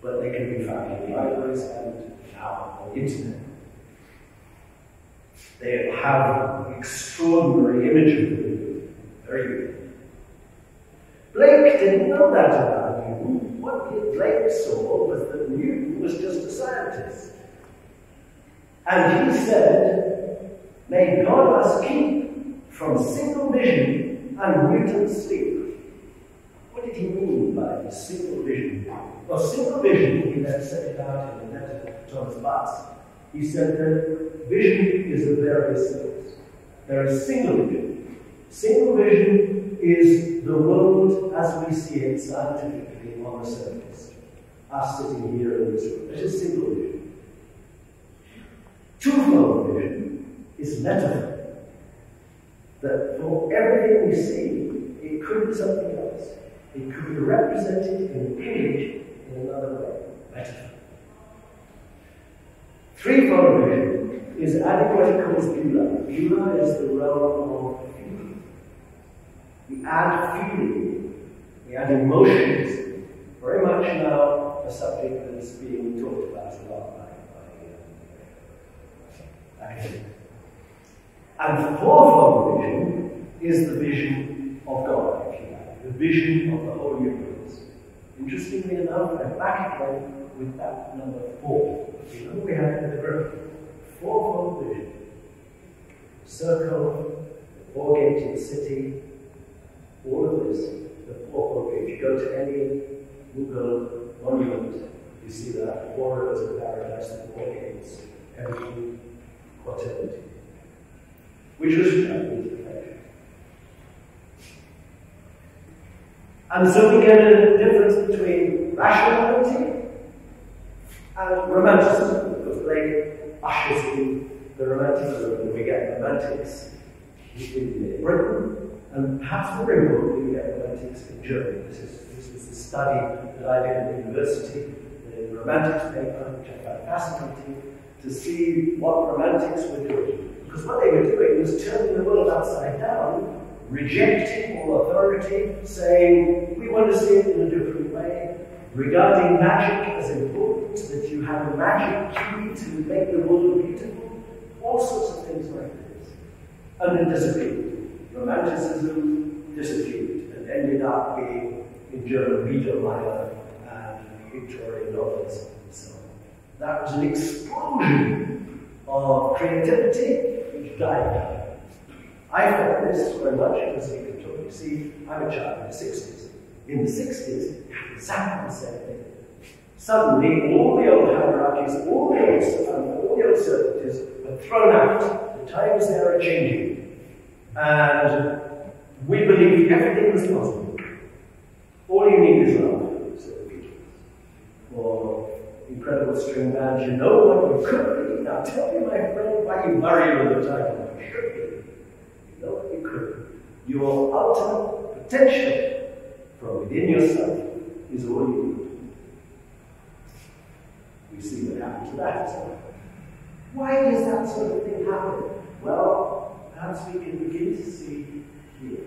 but they can be found in libraries and now on the internet. They have extraordinary imagery, very good. Blake didn't know that about Newton. What Blake saw was that Newton was just a scientist. And he said, May God us keep from single vision and Newton's sleep. What did he mean by single vision? Well, single vision, he then set it out in the letter to Thomas Butts. He said that vision is of various things. There is single vision. Single vision is the world as we see it scientifically on the surface. Us sitting here in this room. That is single vision. Twofold vision is metaphor. That for everything we see, it could be something else. It could be represented in an image in another way. Metaphor. Threefold vision is adding what he calls Beulah. Beulah is the realm of feeling. We add feeling, we add emotions. Very much now a subject that's being talked about a lot by, by uh, academics. And fourfold vision is the vision of God, if you like, the vision of the whole universe. Interestingly enough, back again with that number four. Know we have in the group fourfold vision. Circle, the four-gated city, all of this, the fourfold. If you go to any Mughal monument, you see that four rivers of paradise, the four gates, every quaternity. Which was perfection. And so we get a difference between rationality and romanticism, because Blake ushers in the romanticism, and we get romantics in Britain, and perhaps more importantly, we get romantics in Germany. This is, this is the study that I did at the university, the Romantics paper, which I found fascinating, to see what Romantics were doing. Because what they were doing was turning the world upside down, rejecting all authority, saying, we want to see it in a different way, regarding magic as important, that you have a magic key to make the world beautiful, all sorts of things like this. And it disappeared. Romanticism disappeared and ended up being in German Biedermeier and Victorian novels and so on. That was an explosion of creativity which died. I found this very much as a Victorian. You see, I'm a child in the 60s. In the 60s, exactly the same thing. Suddenly, all the old hierarchies, all the old, um, all the old certainties are thrown out. The times there are changing. And we believe everything was possible. All you need is love, said the Beatles. Or incredible string band, you know what you could be. Now tell me, my friend, why you worry all the time you should be. You know what you could be. Your ultimate potential from within yourself is all you need. See what happened to that. Why does that sort of thing happen? Well, perhaps we can begin to see here.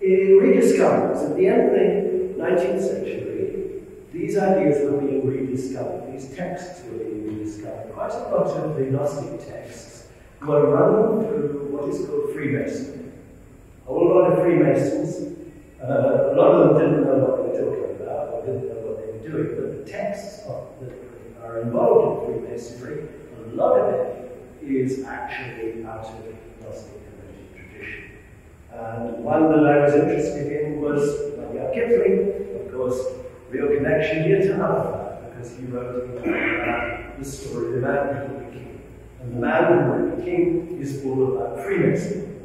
In rediscoveries, at the end of the 19th century, these ideas were being rediscovered, these texts were being rediscovered. Quite a lot of the Gnostic texts were run through what is called Freemasonry. A whole lot of Freemasons, uh, a lot of them didn't know what they were talking about, or didn't know what they were doing, texts of, that are involved in Freemasonry, a lot of it is actually out of the Gnostic hermetic tradition. And one that I was interested in was Rudyard Kipling, of course, real connection here to Alpha, because he wrote the story of the man who would be king. And the man who would be king is all about Freemasonry.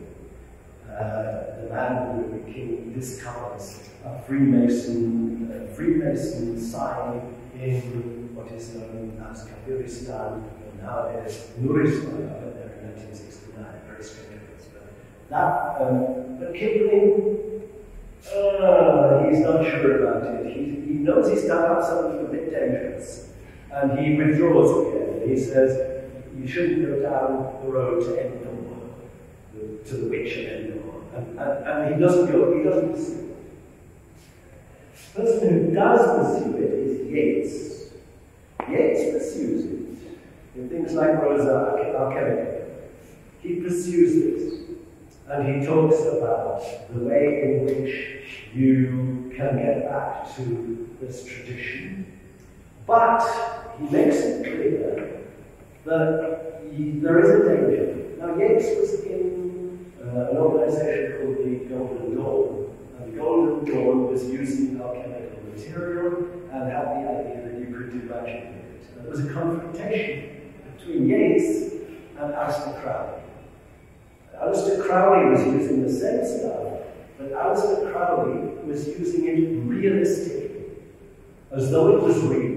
Uh, the man who would be king discovers a Freemason, a Freemason sign in what is known as Kafiristan, and nowadays Nuristan, up there in 1969, very strange that, um, but Kipling, uh, he's not sure about it. He, he knows he's done up something a bit dangerous, and he withdraws again. He says, you shouldn't go down the road to Endor, to the witch of Endor. And, and, he doesn't go, he doesn't pursue it. The person who does pursue it is Yeats. Yeats pursues it in things like Rosa Alchemica. He pursues it. And he talks about the way in which you can get back to this tradition. But he makes it clear that he, there is a danger. Now, Yeats was in uh, an organization called the Golden Dawn. And the Golden Dawn was using alchemical material and had the idea that you could do magic with it. And there was a confrontation between Yeats and Aleister Crowley. Uh, Aleister Crowley was using the same stuff, but Aleister Crowley was using it realistically, as though it was real.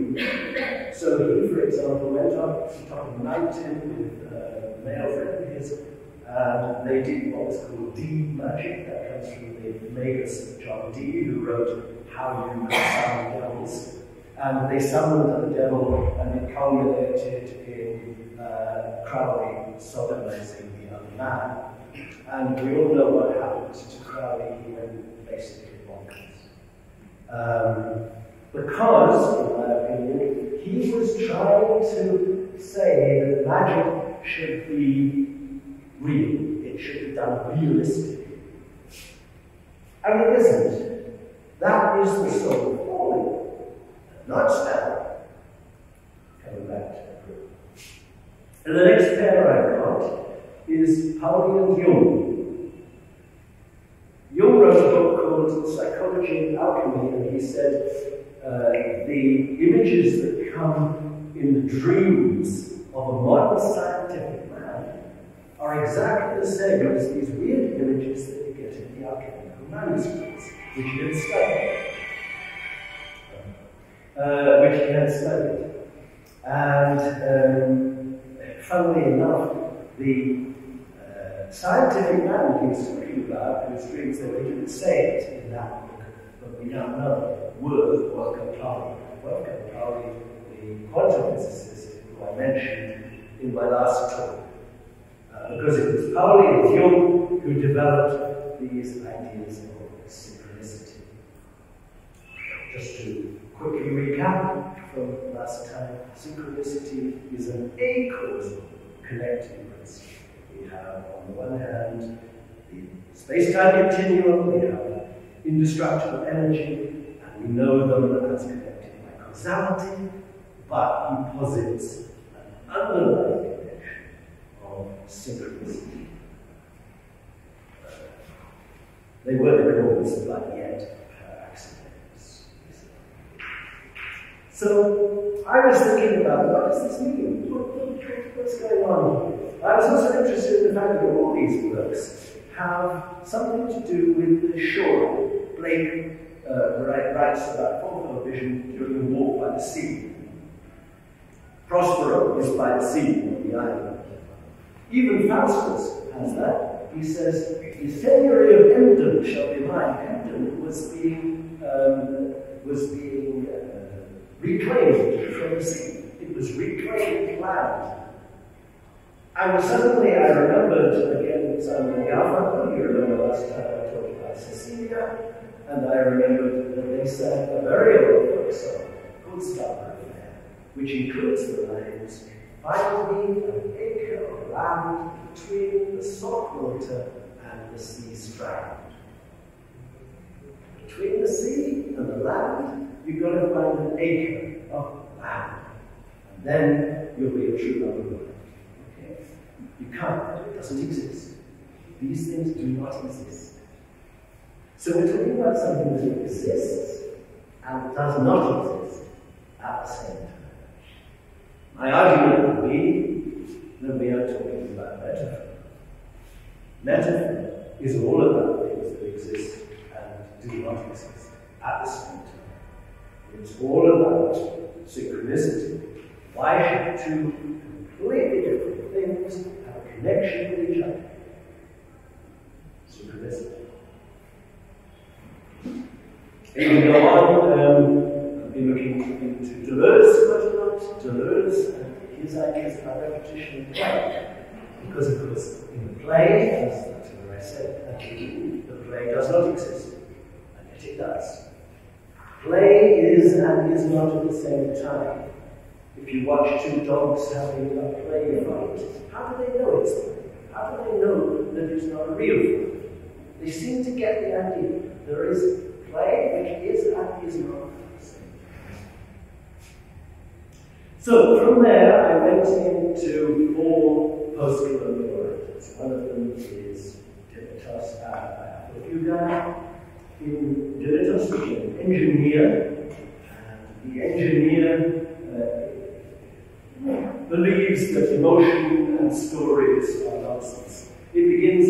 So he, for example, went up to the top of a mountain with a male friend of his, and they did what was called Dee magic. That comes from the Magus John Dee, who wrote How You Summon Devils. And they summoned the devil, and it culminated in uh, Crowley sodomizing the other man. And we all know what happened to Crowley. He went basically bonkers. Um, because, in my opinion, he was trying to say that magic should be real. It should be done realistically. And it isn't. That is the soul of falling, not spell. Coming back to the group. And the next pair I got is Pauli and Jung. Jung wrote a book called Psychology and Alchemy, and he said uh, the images that come in the dreams of a modern scientific man are exactly the same as these weird images that you get in the alchemical manuscripts, which he had studied. Uh, which he had studied. And um, funnily enough, the uh, scientific man he was talking about his dreams, he didn't say it in that book, but we now know, word was Kaplan. Wolfgang Pauli, the quantum physicist who I mentioned in my last talk. Because it was Pauli and Jung who developed these ideas of synchronicity. Just to quickly recap from last time, synchronicity is an acausal connecting principle. We have, on the one hand, the space-time continuum, we have indestructible energy, and we know them as connected by causality, but he posits an underlying synchronicity. Uh, they were the cause, but yet uh, accidents. So I was thinking about what does this mean? What, what, what's going on here? I was also interested in the fact that all these works have something to do with the shore. Blake uh, writes about Fourth vision during the walk by the sea. Prospero is by the sea on the island. Even Faustus has that. He says, the seigneury of Emden shall be mine. Emden was being, um, was being uh, reclaimed from the sea. It was reclaimed land. And suddenly I remembered again Simon Garfunkel. You remember last time I talked about Cecilia, and I remembered that they sang a very old folk song Scarborough Fair, which includes the lines, Find me an acre of land between the saltwater and the sea strand. Between the sea and the land, you've got to find an acre of land. And then you'll be a true lover Okay? you can't. It doesn't exist. These things do not exist. So we're talking about something that exists and does not exist at the same time. My argument would be that we are talking about metaphor. Metaphor is all about things that exist and do not exist at the same time. It's all about synchronicity. Why should two completely different things have a connection with each other. Synchronicity. We go on, um, I've looking into Deleuze a lot. Deleuze and his ideas about repetition in play. Because, of course, in the play, as what I said, the play does not exist, and yet it does. Play is and is not at the same time. If you watch two dogs having a play fight, how do they know it's? How do they know that it's not a real play? They seem to get the idea. There is play which is and is not the same. So from there, I went into four post-colonial orators. One of them is Dimitrios Papaflopouga. In Dimetos, an engineer, and the engineer uh, believes that emotion and stories are nonsense. It begins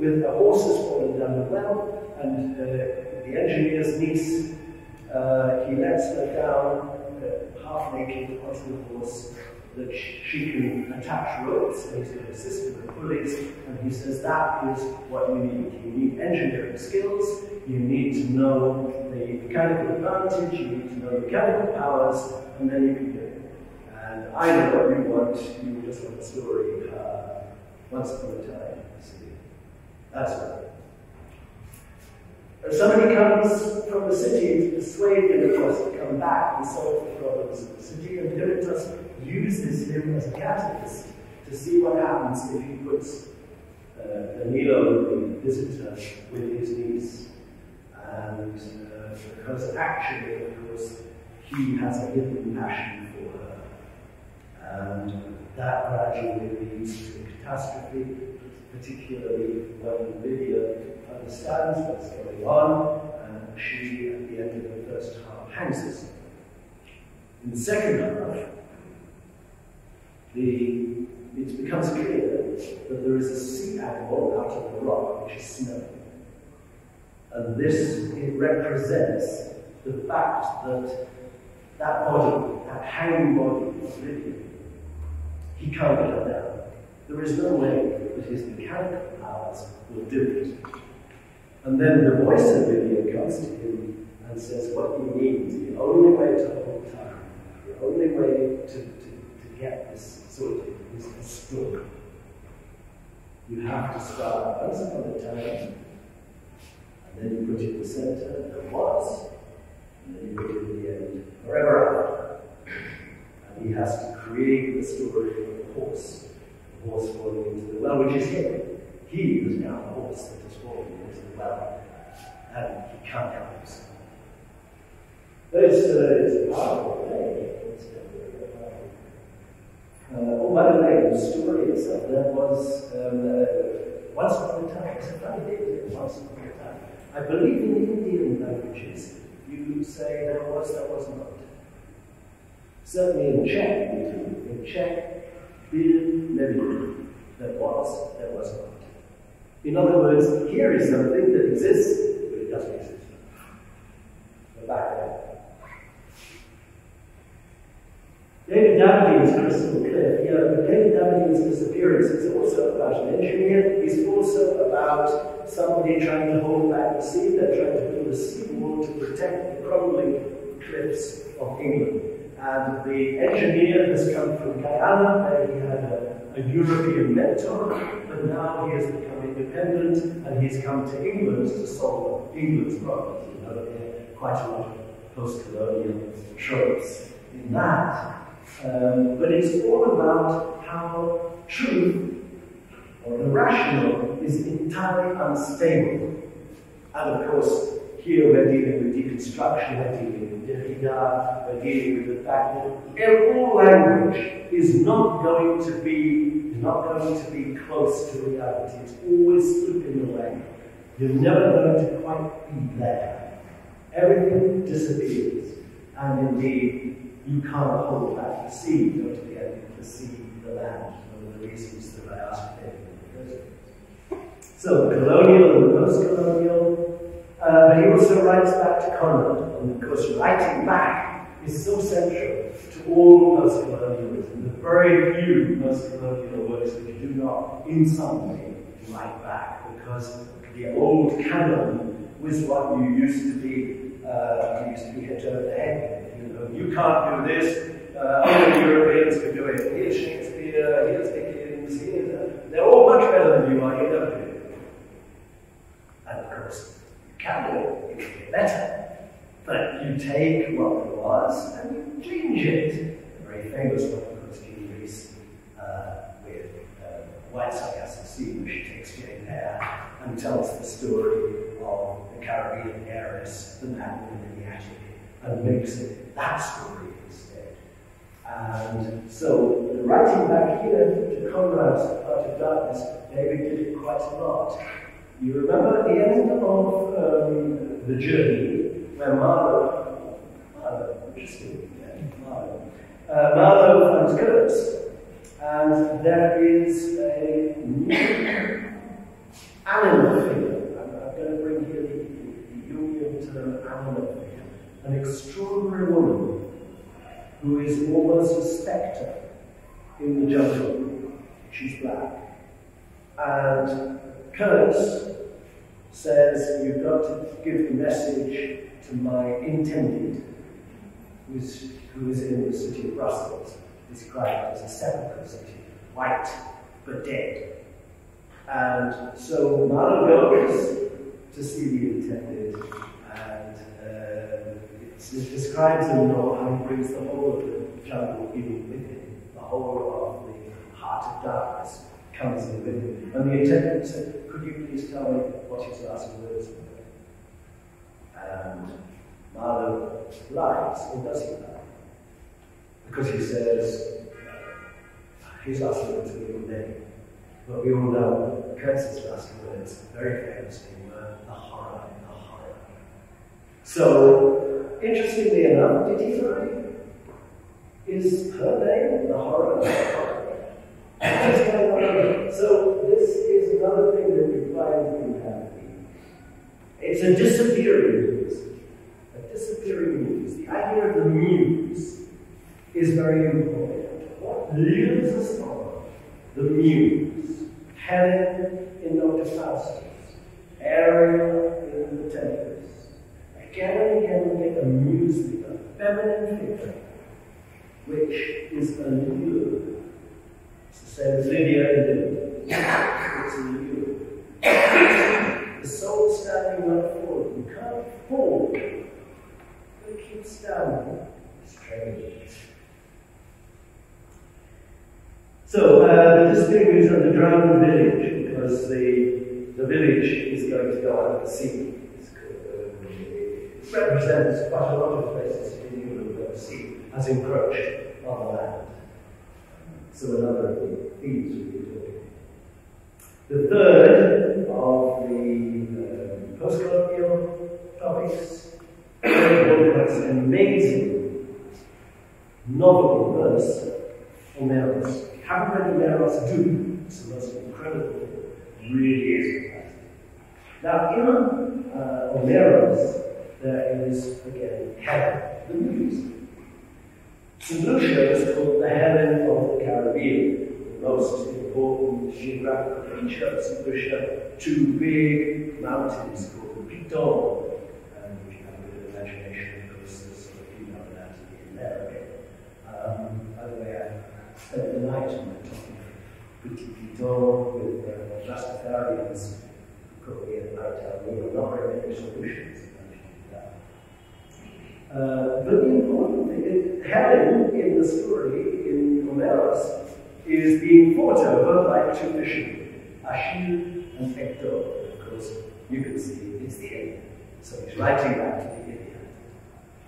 with a horse has fallen down the well, and uh, the engineer's niece, uh, he lets her down uh, half naked onto the horse that she can attach ropes, and he's system of pulleys, and he says that is what you need. You need engineering skills, you need to know the mechanical advantage, you need to know the mechanical powers, and then you can do it. And I know what you want, you just want a story. Uh, once upon a time, see. That's right. Somebody comes from the city to persuade Dimetos to come back and solve the problems of the city, and uses him as a catalyst to see what happens if he puts uh, Danilo, the visitor, with his niece. And uh, because actually, of course, he has a hidden passion for her. And that gradually leads to catastrophe, particularly when Lydia understands what's going on, and she, at the end of the first half, hangs herself. In the second half, the, it becomes clear that there is a sea animal out of the rock which is snow. And this it represents the fact that that body, that hanging body of Lydia, he can't get down. There is no way that his mechanical powers will do it. And then the voice of Lydia comes to him and says what you need, the only way to hold time, the only way to, to, to get this sorted is a story. You have to start once upon a time, and then you put it in the center, there was, and then you put it in the end, forever after. And he has to create the story of the horse, horse falling into the well, which is him. He is now the horse that has fallen into the well, and he can't help himself. But it's, uh, a powerful thing. Powerful. Uh, oh, by the way, the story itself, there was um, uh, once upon a time, it's a funny thing, once upon a time. I believe in Indian languages, you say there was, there was not. Certainly in Czech. In Czech, byl, nebyl. There was, there was not. In other words, here is something that exists, but it doesn't exist. But back there. David Dabydeen's crystal clear. Yeah, David Dabydeen's disappearance is also about an engineer. It's also about somebody trying to hold back the sea. They're trying to build a seawall to protect the crumbling cliffs of England. And the engineer has come from Guyana, where he had a, a European mentor, but now he has become independent and he's come to England to solve England's problems. You know, there are quite a lot of post-colonial tropes in that. Um, but it's all about how truth or the rational is entirely unstable. And of course, here we're dealing with deconstruction, we're dealing with Derrida, we're dealing with the fact that all language is not going to be not going to be close to reality. It's always slipping away. You're never going to quite be there. Everything disappears. And indeed, you can't hold back the sea, you don't be able to see the land. One of the reasons that I asked in the. So, colonial and post-colonial, uh, but he also writes back to Conrad, and of course, writing back is so central to all post-colonialism. The very few post-colonial works that you do not, in some way, write back, because the old canon was what you used to be, uh, you used to be hit over the head with you can't do this. Uh, other Europeans can do it. Here's Shakespeare, here's Dickens, here's, they're all much better than you are. You it. And of course, can better. But you take what was and you change it. The very famous one, of course, Jean Rhys, uh, with uh, White Sargasso Sea, where she takes Jane Eyre and tells the story of the Caribbean heiress, the madman in the attic, and makes it that story instead. And so, the writing back here to Conrad's Heart of Darkness, David did it quite a lot. You remember at the end of um, the journey, where Marlowe, Marlowe, interesting, yeah, Marlowe, uh, Marlowe finds Kurtz, and there is a new animal figure. I'm, I'm going to bring here the, the Jungian term animal figure an extraordinary woman who is almost a spectre in the jungle. She's black. And Kurtz says, You've got to give the message to my intended, who is, who is in the city of Brussels, described as a sepulchre city, white but dead. And so Marlowe goes to see the intended, and uh, it describes him how he brings the whole of the jungle in with him, the whole of the heart of darkness in. And the attendant said, Could you please tell me what his last words were? And Marlowe lies, or does he lie? Because he says, his last words were your name. But we all know Kurtz's last words, very famously, were the horror, the horror. So, interestingly enough, did he lie? Is her name the horror? So, this is another thing that we find in Hamilton. It's a disappearing muse. A disappearing muse. The idea of the muse is very important. What lures us on? The muse. Helen in Dr. Faustus. Ariel in the Tempest. Again and again we get a muse, a feminine figure, which is a lure. It's the same as Lydia and Dylan. It's a lure. The soul standing right forward. You can't fall, but keep standing. Strange. So uh, the district is underground village because the, the village is going to go under the sea. It represents quite a lot of places in England where the sea has encroached on the land. So another the themes we'll be talking The third of the uh, post-colonial topics, Walcott's amazing novel verse, Omeros. Haven't read Omeros do. It's the most incredible. Really is. Now, in uh, Omeros, there is again heaven, the muse. Lucia is called the heaven of the Caribbean, the most important geographical feature of. Lucia, two big mountains called the. And if you have a bit of imagination, of course, there's of female anatomy in there. Um, by the way, I spent the night on my topic of Piton with uh, Rastafarians who put me at night tell me not very many solutions. Uh, the important thing is, Helen in the story, in Omeros, is being fought over by two fishermen, Achille and Hector. Of course, you can see it's the Iliad. So he's writing back to the Iliad.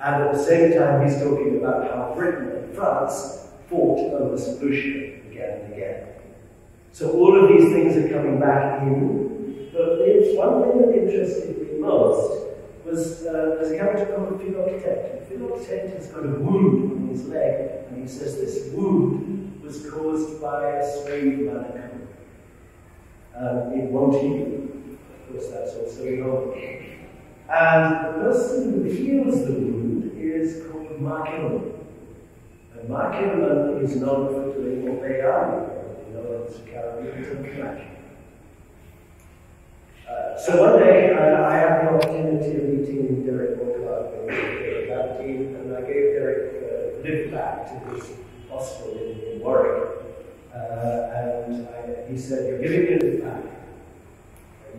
And at the same time, he's talking about how Britain and France fought over St. Lucia again and again. So all of these things are coming back in. But there's one thing that interested me most was uh, there's a character called Philoctete. Philoctete has got a wound on his leg, and he says this wound was caused by a slave manacum. Um, it won't heal. Of course, that's also wrong. And the person who heals the wound is called Mark And Mark is known for doing what they are. You know, it's a Caribbean magic. Uh, so one day uh, I had the opportunity of meeting Derek Walcott in Aberdeen, and I gave Derek a lift back to his hospital in, in Warwick. Uh, and I, he said, You're giving me a lift back.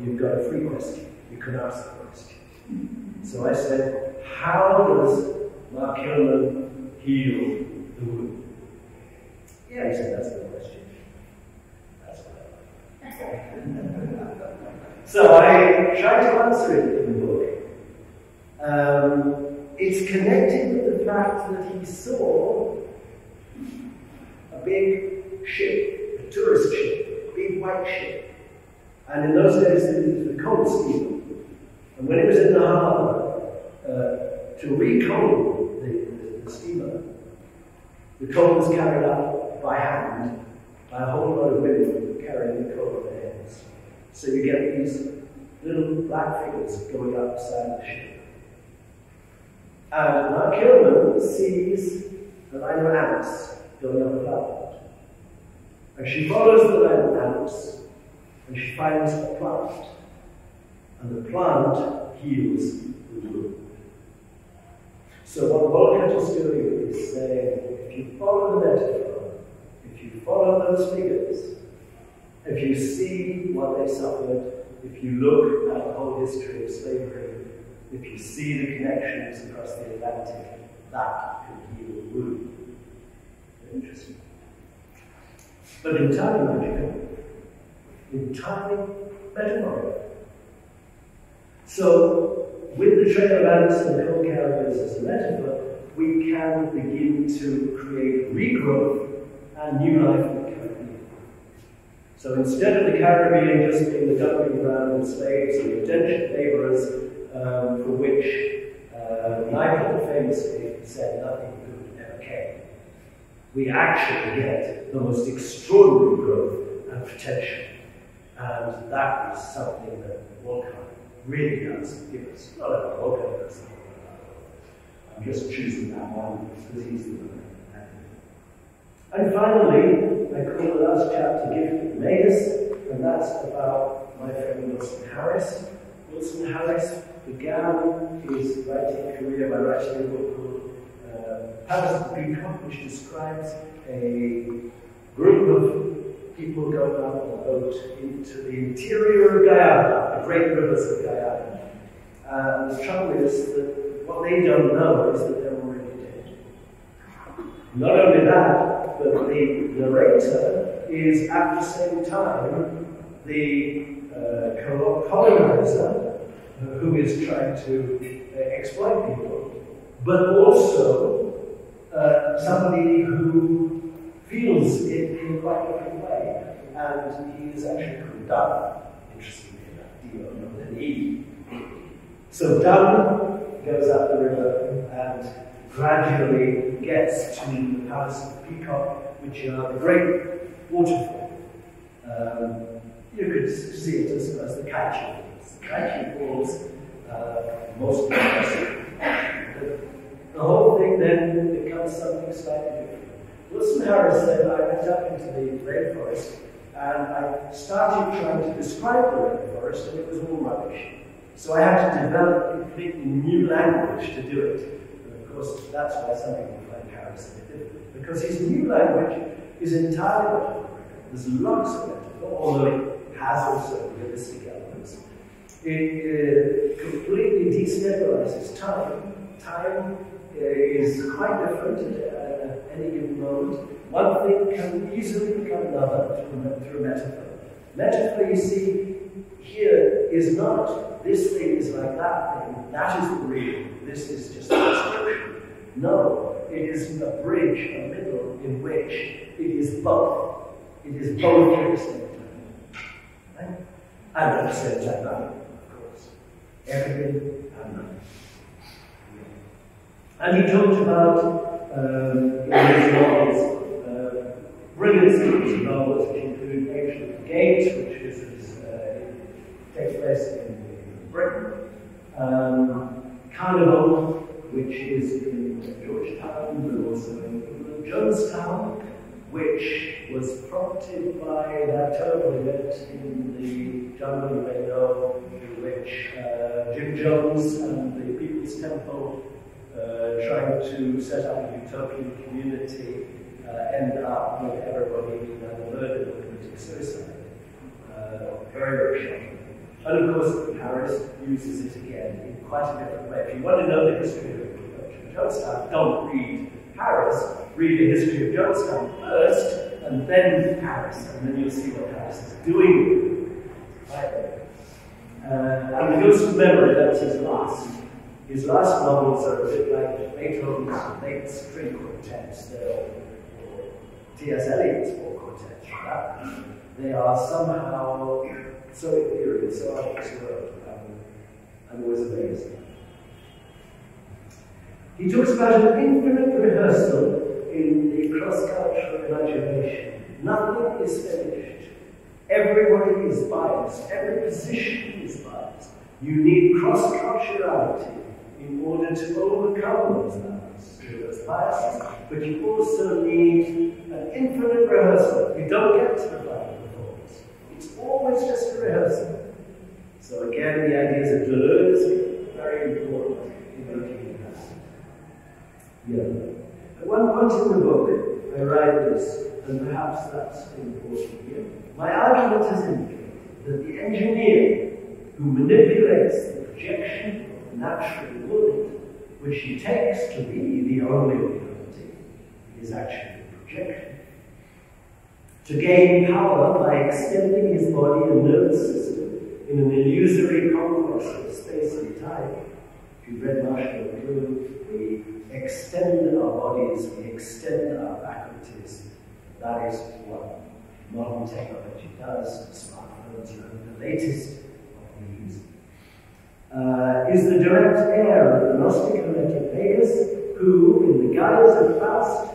You've got a free question. You can ask the question. So I said, How does Ma Kilman heal the wound? Yeah, he said, That's the question. That's what I like. So I tried to answer it in the book. Um, it's connected with the fact that he saw a big ship, a tourist ship, a big white ship. And in those days, it was the coal steamer. And when it was in the harbour, uh, to recoal the, the, the steamer, the coal was carried up by hand by a whole lot of women carrying the on their heads. So you get these little black figures going up beside the ship. And Ma Kilman sees a line of ants going up platform. And she follows the line of ants and she finds a plant. And the plant heals the wound. So what Walcott is doing is saying, if you follow the metaphor, if you follow those figures, if you see what they suffered, if you look at the whole history of slavery, if you see the connections across the Atlantic, that could heal a wound. Interesting. But entirely magical, entirely metaphorical. So, with the trail of ants and the coal carriers as a metaphor, we can begin to create regrowth and new life. So instead of the Caribbean just being the dumping ground of slaves and indentured laborers, um, for which uh, Michael famously said nothing good ever came, we actually get the most extraordinary growth and protection. And that is something that Walcott really does give us. Not that Walcott does, I'm just choosing that one because he's the one. And finally, I call the last chapter Gift of Emmaus, and that's about my friend Wilson Harris. Wilson Harris began his writing career by writing a book called uh, the Peacock, which describes a group of people going up on a boat into the interior of Guyana, the great rivers of Guyana. And the trouble is that what they don't know is that they're already dead. Not only that, but the narrator is at the same time the uh, colonizer who is trying to uh, exploit people, but also uh, somebody who feels it in quite a different way. And he is actually called Donne, interestingly enough, D-O, not E. So Donne goes up the river and gradually gets to the Palace of the Peacock, which are the great waterfall. Um, you could see it as, as the Kaieteur Falls. The Kaieteur Falls, uh, most impressive. The, the whole thing then becomes something slightly different. Wilson Harris said, I went up into the rainforest and I started trying to describe the rainforest and it was all rubbish. So I had to develop a completely new language to do it. Course, that's why some people find Harris a difficult. Because his new language is entirely metaphorical. There's lots of metaphor, although it has also realistic elements. It uh, completely destabilizes time. Time uh, is quite different at any given moment. One thing can easily become another through, through metaphor. Metaphor, you see, here is not this thing is like that thing, that is the real, this is just a description. No, it is a bridge, a middle in which it is both. It is both at the same time. Right? And at the same time, of course. Everything and nothing. And he talked about um, his novels, uh, brilliant series of novels which include the Gates, which is, uh, takes place in Britain, um, Carnival, which is in Georgetown, but also in Jonestown, which was prompted by that terrible event in the jungle you may know, in which uh, Jim Jones and the People's Temple uh, trying to set up a utopian community uh, end up with everybody being murdered or committing suicide. Uh, very, very shocking. And of course, Harris uses it again in quite a different way. If you want to know the history of Jonestown, don't read Harris, read the history of Jonestown first, and then Harris, and then you'll see what Harris is doing. Uh, and Ghost of Memory, that's his last. His last novels are a bit like Beethoven's late string quartets, they're T.S. Eliot's four quartets? They are somehow so ethereal, so out of this world. Um, I'm always amazed. He talks about an infinite rehearsal in the cross-cultural imagination. Nothing is finished. Everybody is biased. Every position is biased. You need cross-culturality in order to overcome those biases. But you also need an infinite rehearsal. You don't get to the. It's always just a rehearsal. So again, the ideas of Deleuze very important in looking at. Yeah. At one point in the book, I write this, and perhaps that's important here. My argument is indicated that the engineer who manipulates the projection of the natural world, which he takes to be the only reality, is actually a projection. To gain power by extending his body and nervous system in an illusory conquest of space and time. If you read Marshall McLuhan, we extend our bodies, we extend our faculties. That is what modern technology does. Smartphones are the latest of these. Uh, is the direct heir of the Gnostic hermetic Vegas, who, in the guise of Faust,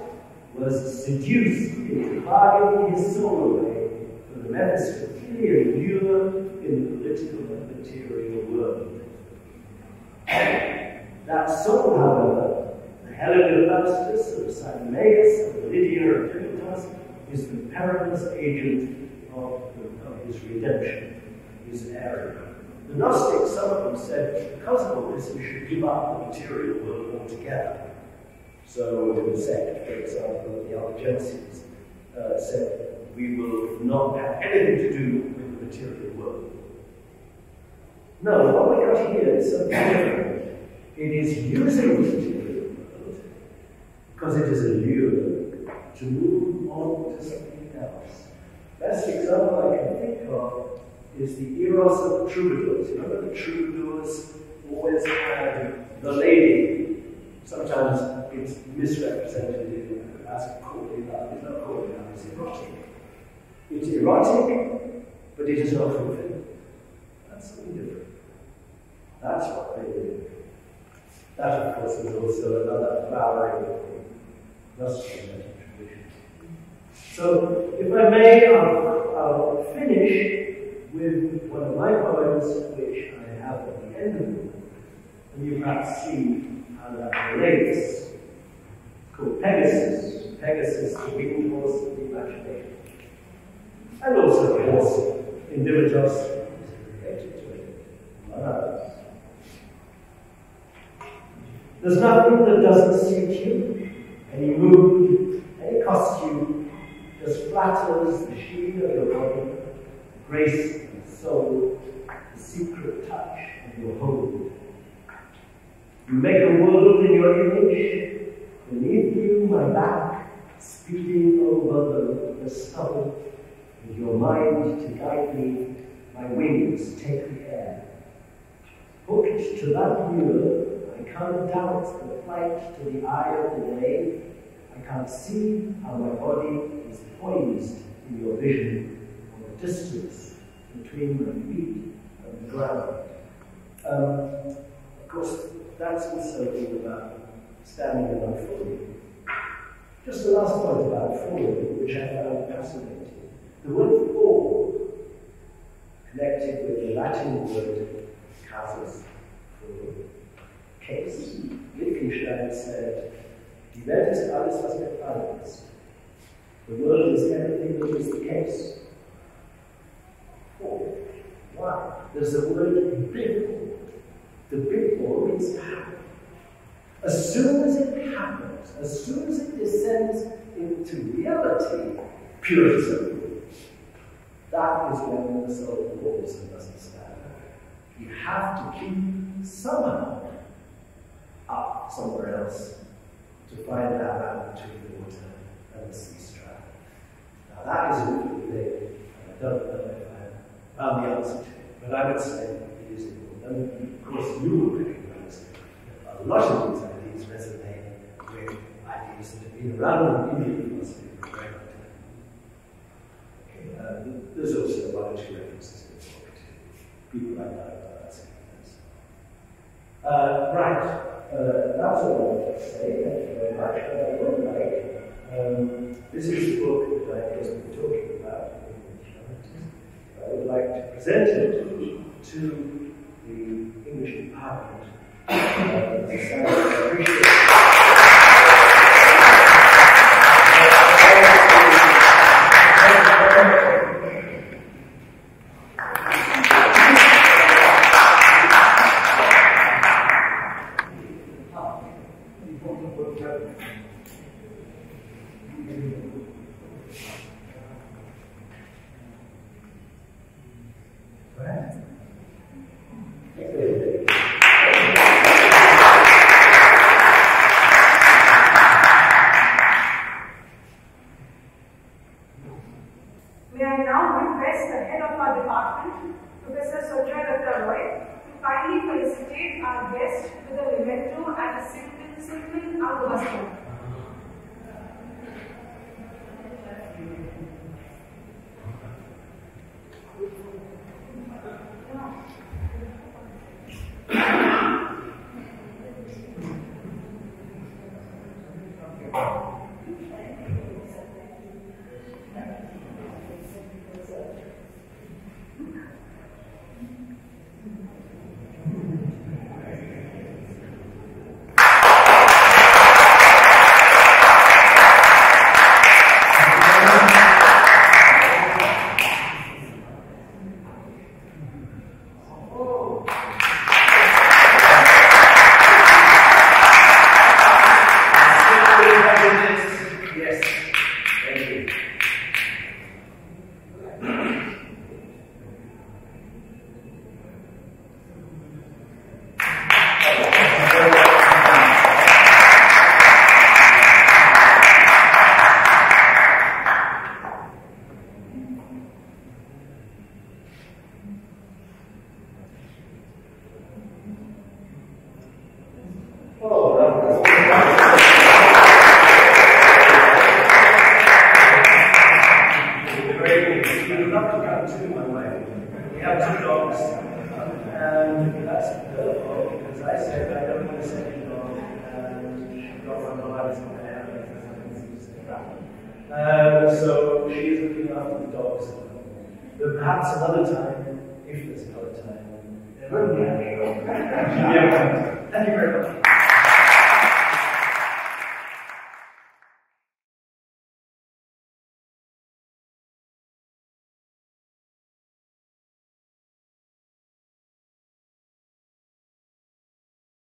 was seduced into his soul away for the Mephistophelian lure in the political and material world. that soul, however, the Helen of Faustus, of Simonides, of Lydia of Trinitas, is the perilous agent of, the, of his redemption, his area. The Gnostics, some of them said, because of all this, we should give up the material world altogether. So the sect, for example, the Albigenses, uh, said, we will not have anything to do with the material world. No, what we got here is something different. It is using the material world because it is a lure to move on to something else. Best example I can think of is the eros of the troubadours. Remember the troubadours always had the lady. Sometimes it's misrepresented as courtly love. It's not courtly love, it's erotic. It's erotic, but it is not fulfilled. That's something different. That's what they did. That, of course, is also another flowering tradition. So, if I may, I'll, I'll, finish with one of my poems, which I have at the end of the book, and you perhaps see that relates. It's called Pegasus. Pegasus, the winged horse of the imagination. And also, of course, in Dimetos, is related to it, among others. There's nothing that doesn't suit you, any mood, any costume, just flatters the sheen of your body, the grace of soul, the secret touch of your home. You make a world in your image, beneath you my back, speeding over the, the stubble, with your mind to guide me, my wings take the air. Hooked to that lure, I can't doubt the flight to the eye of the day. I can't see how my body is poised in your vision or the distance between my feet and the ground. Um, of course, that's also all about standing above falling. Just the last point about falling, which I found fascinating. The word fall, connected with the Latin word casus, for case. Wittgenstein said, Die Welt ist alles, was Fall ist. The world is everything that is the case. Fall. Why? There's the word before. The before means to happen. As soon as it happens, as soon as it descends into reality, purity, that is when the soul falls and doesn't stand. You have to keep somehow up somewhere else to find that out between the water and the sea strand. Now that is really big, and I don't know if I found the answer to it, but I would say it is. And of course, you will recognize a lot of these ideas resonate with ideas that have been around in Indian philosophy for a very long time. Okay, there's also one or two references in the book to people like that. Uh, right. Uh, that's all I want to say. Thank you very much. But I would like, um, this is the book that I've just been talking about. I would like to present it to the English Department. Uh,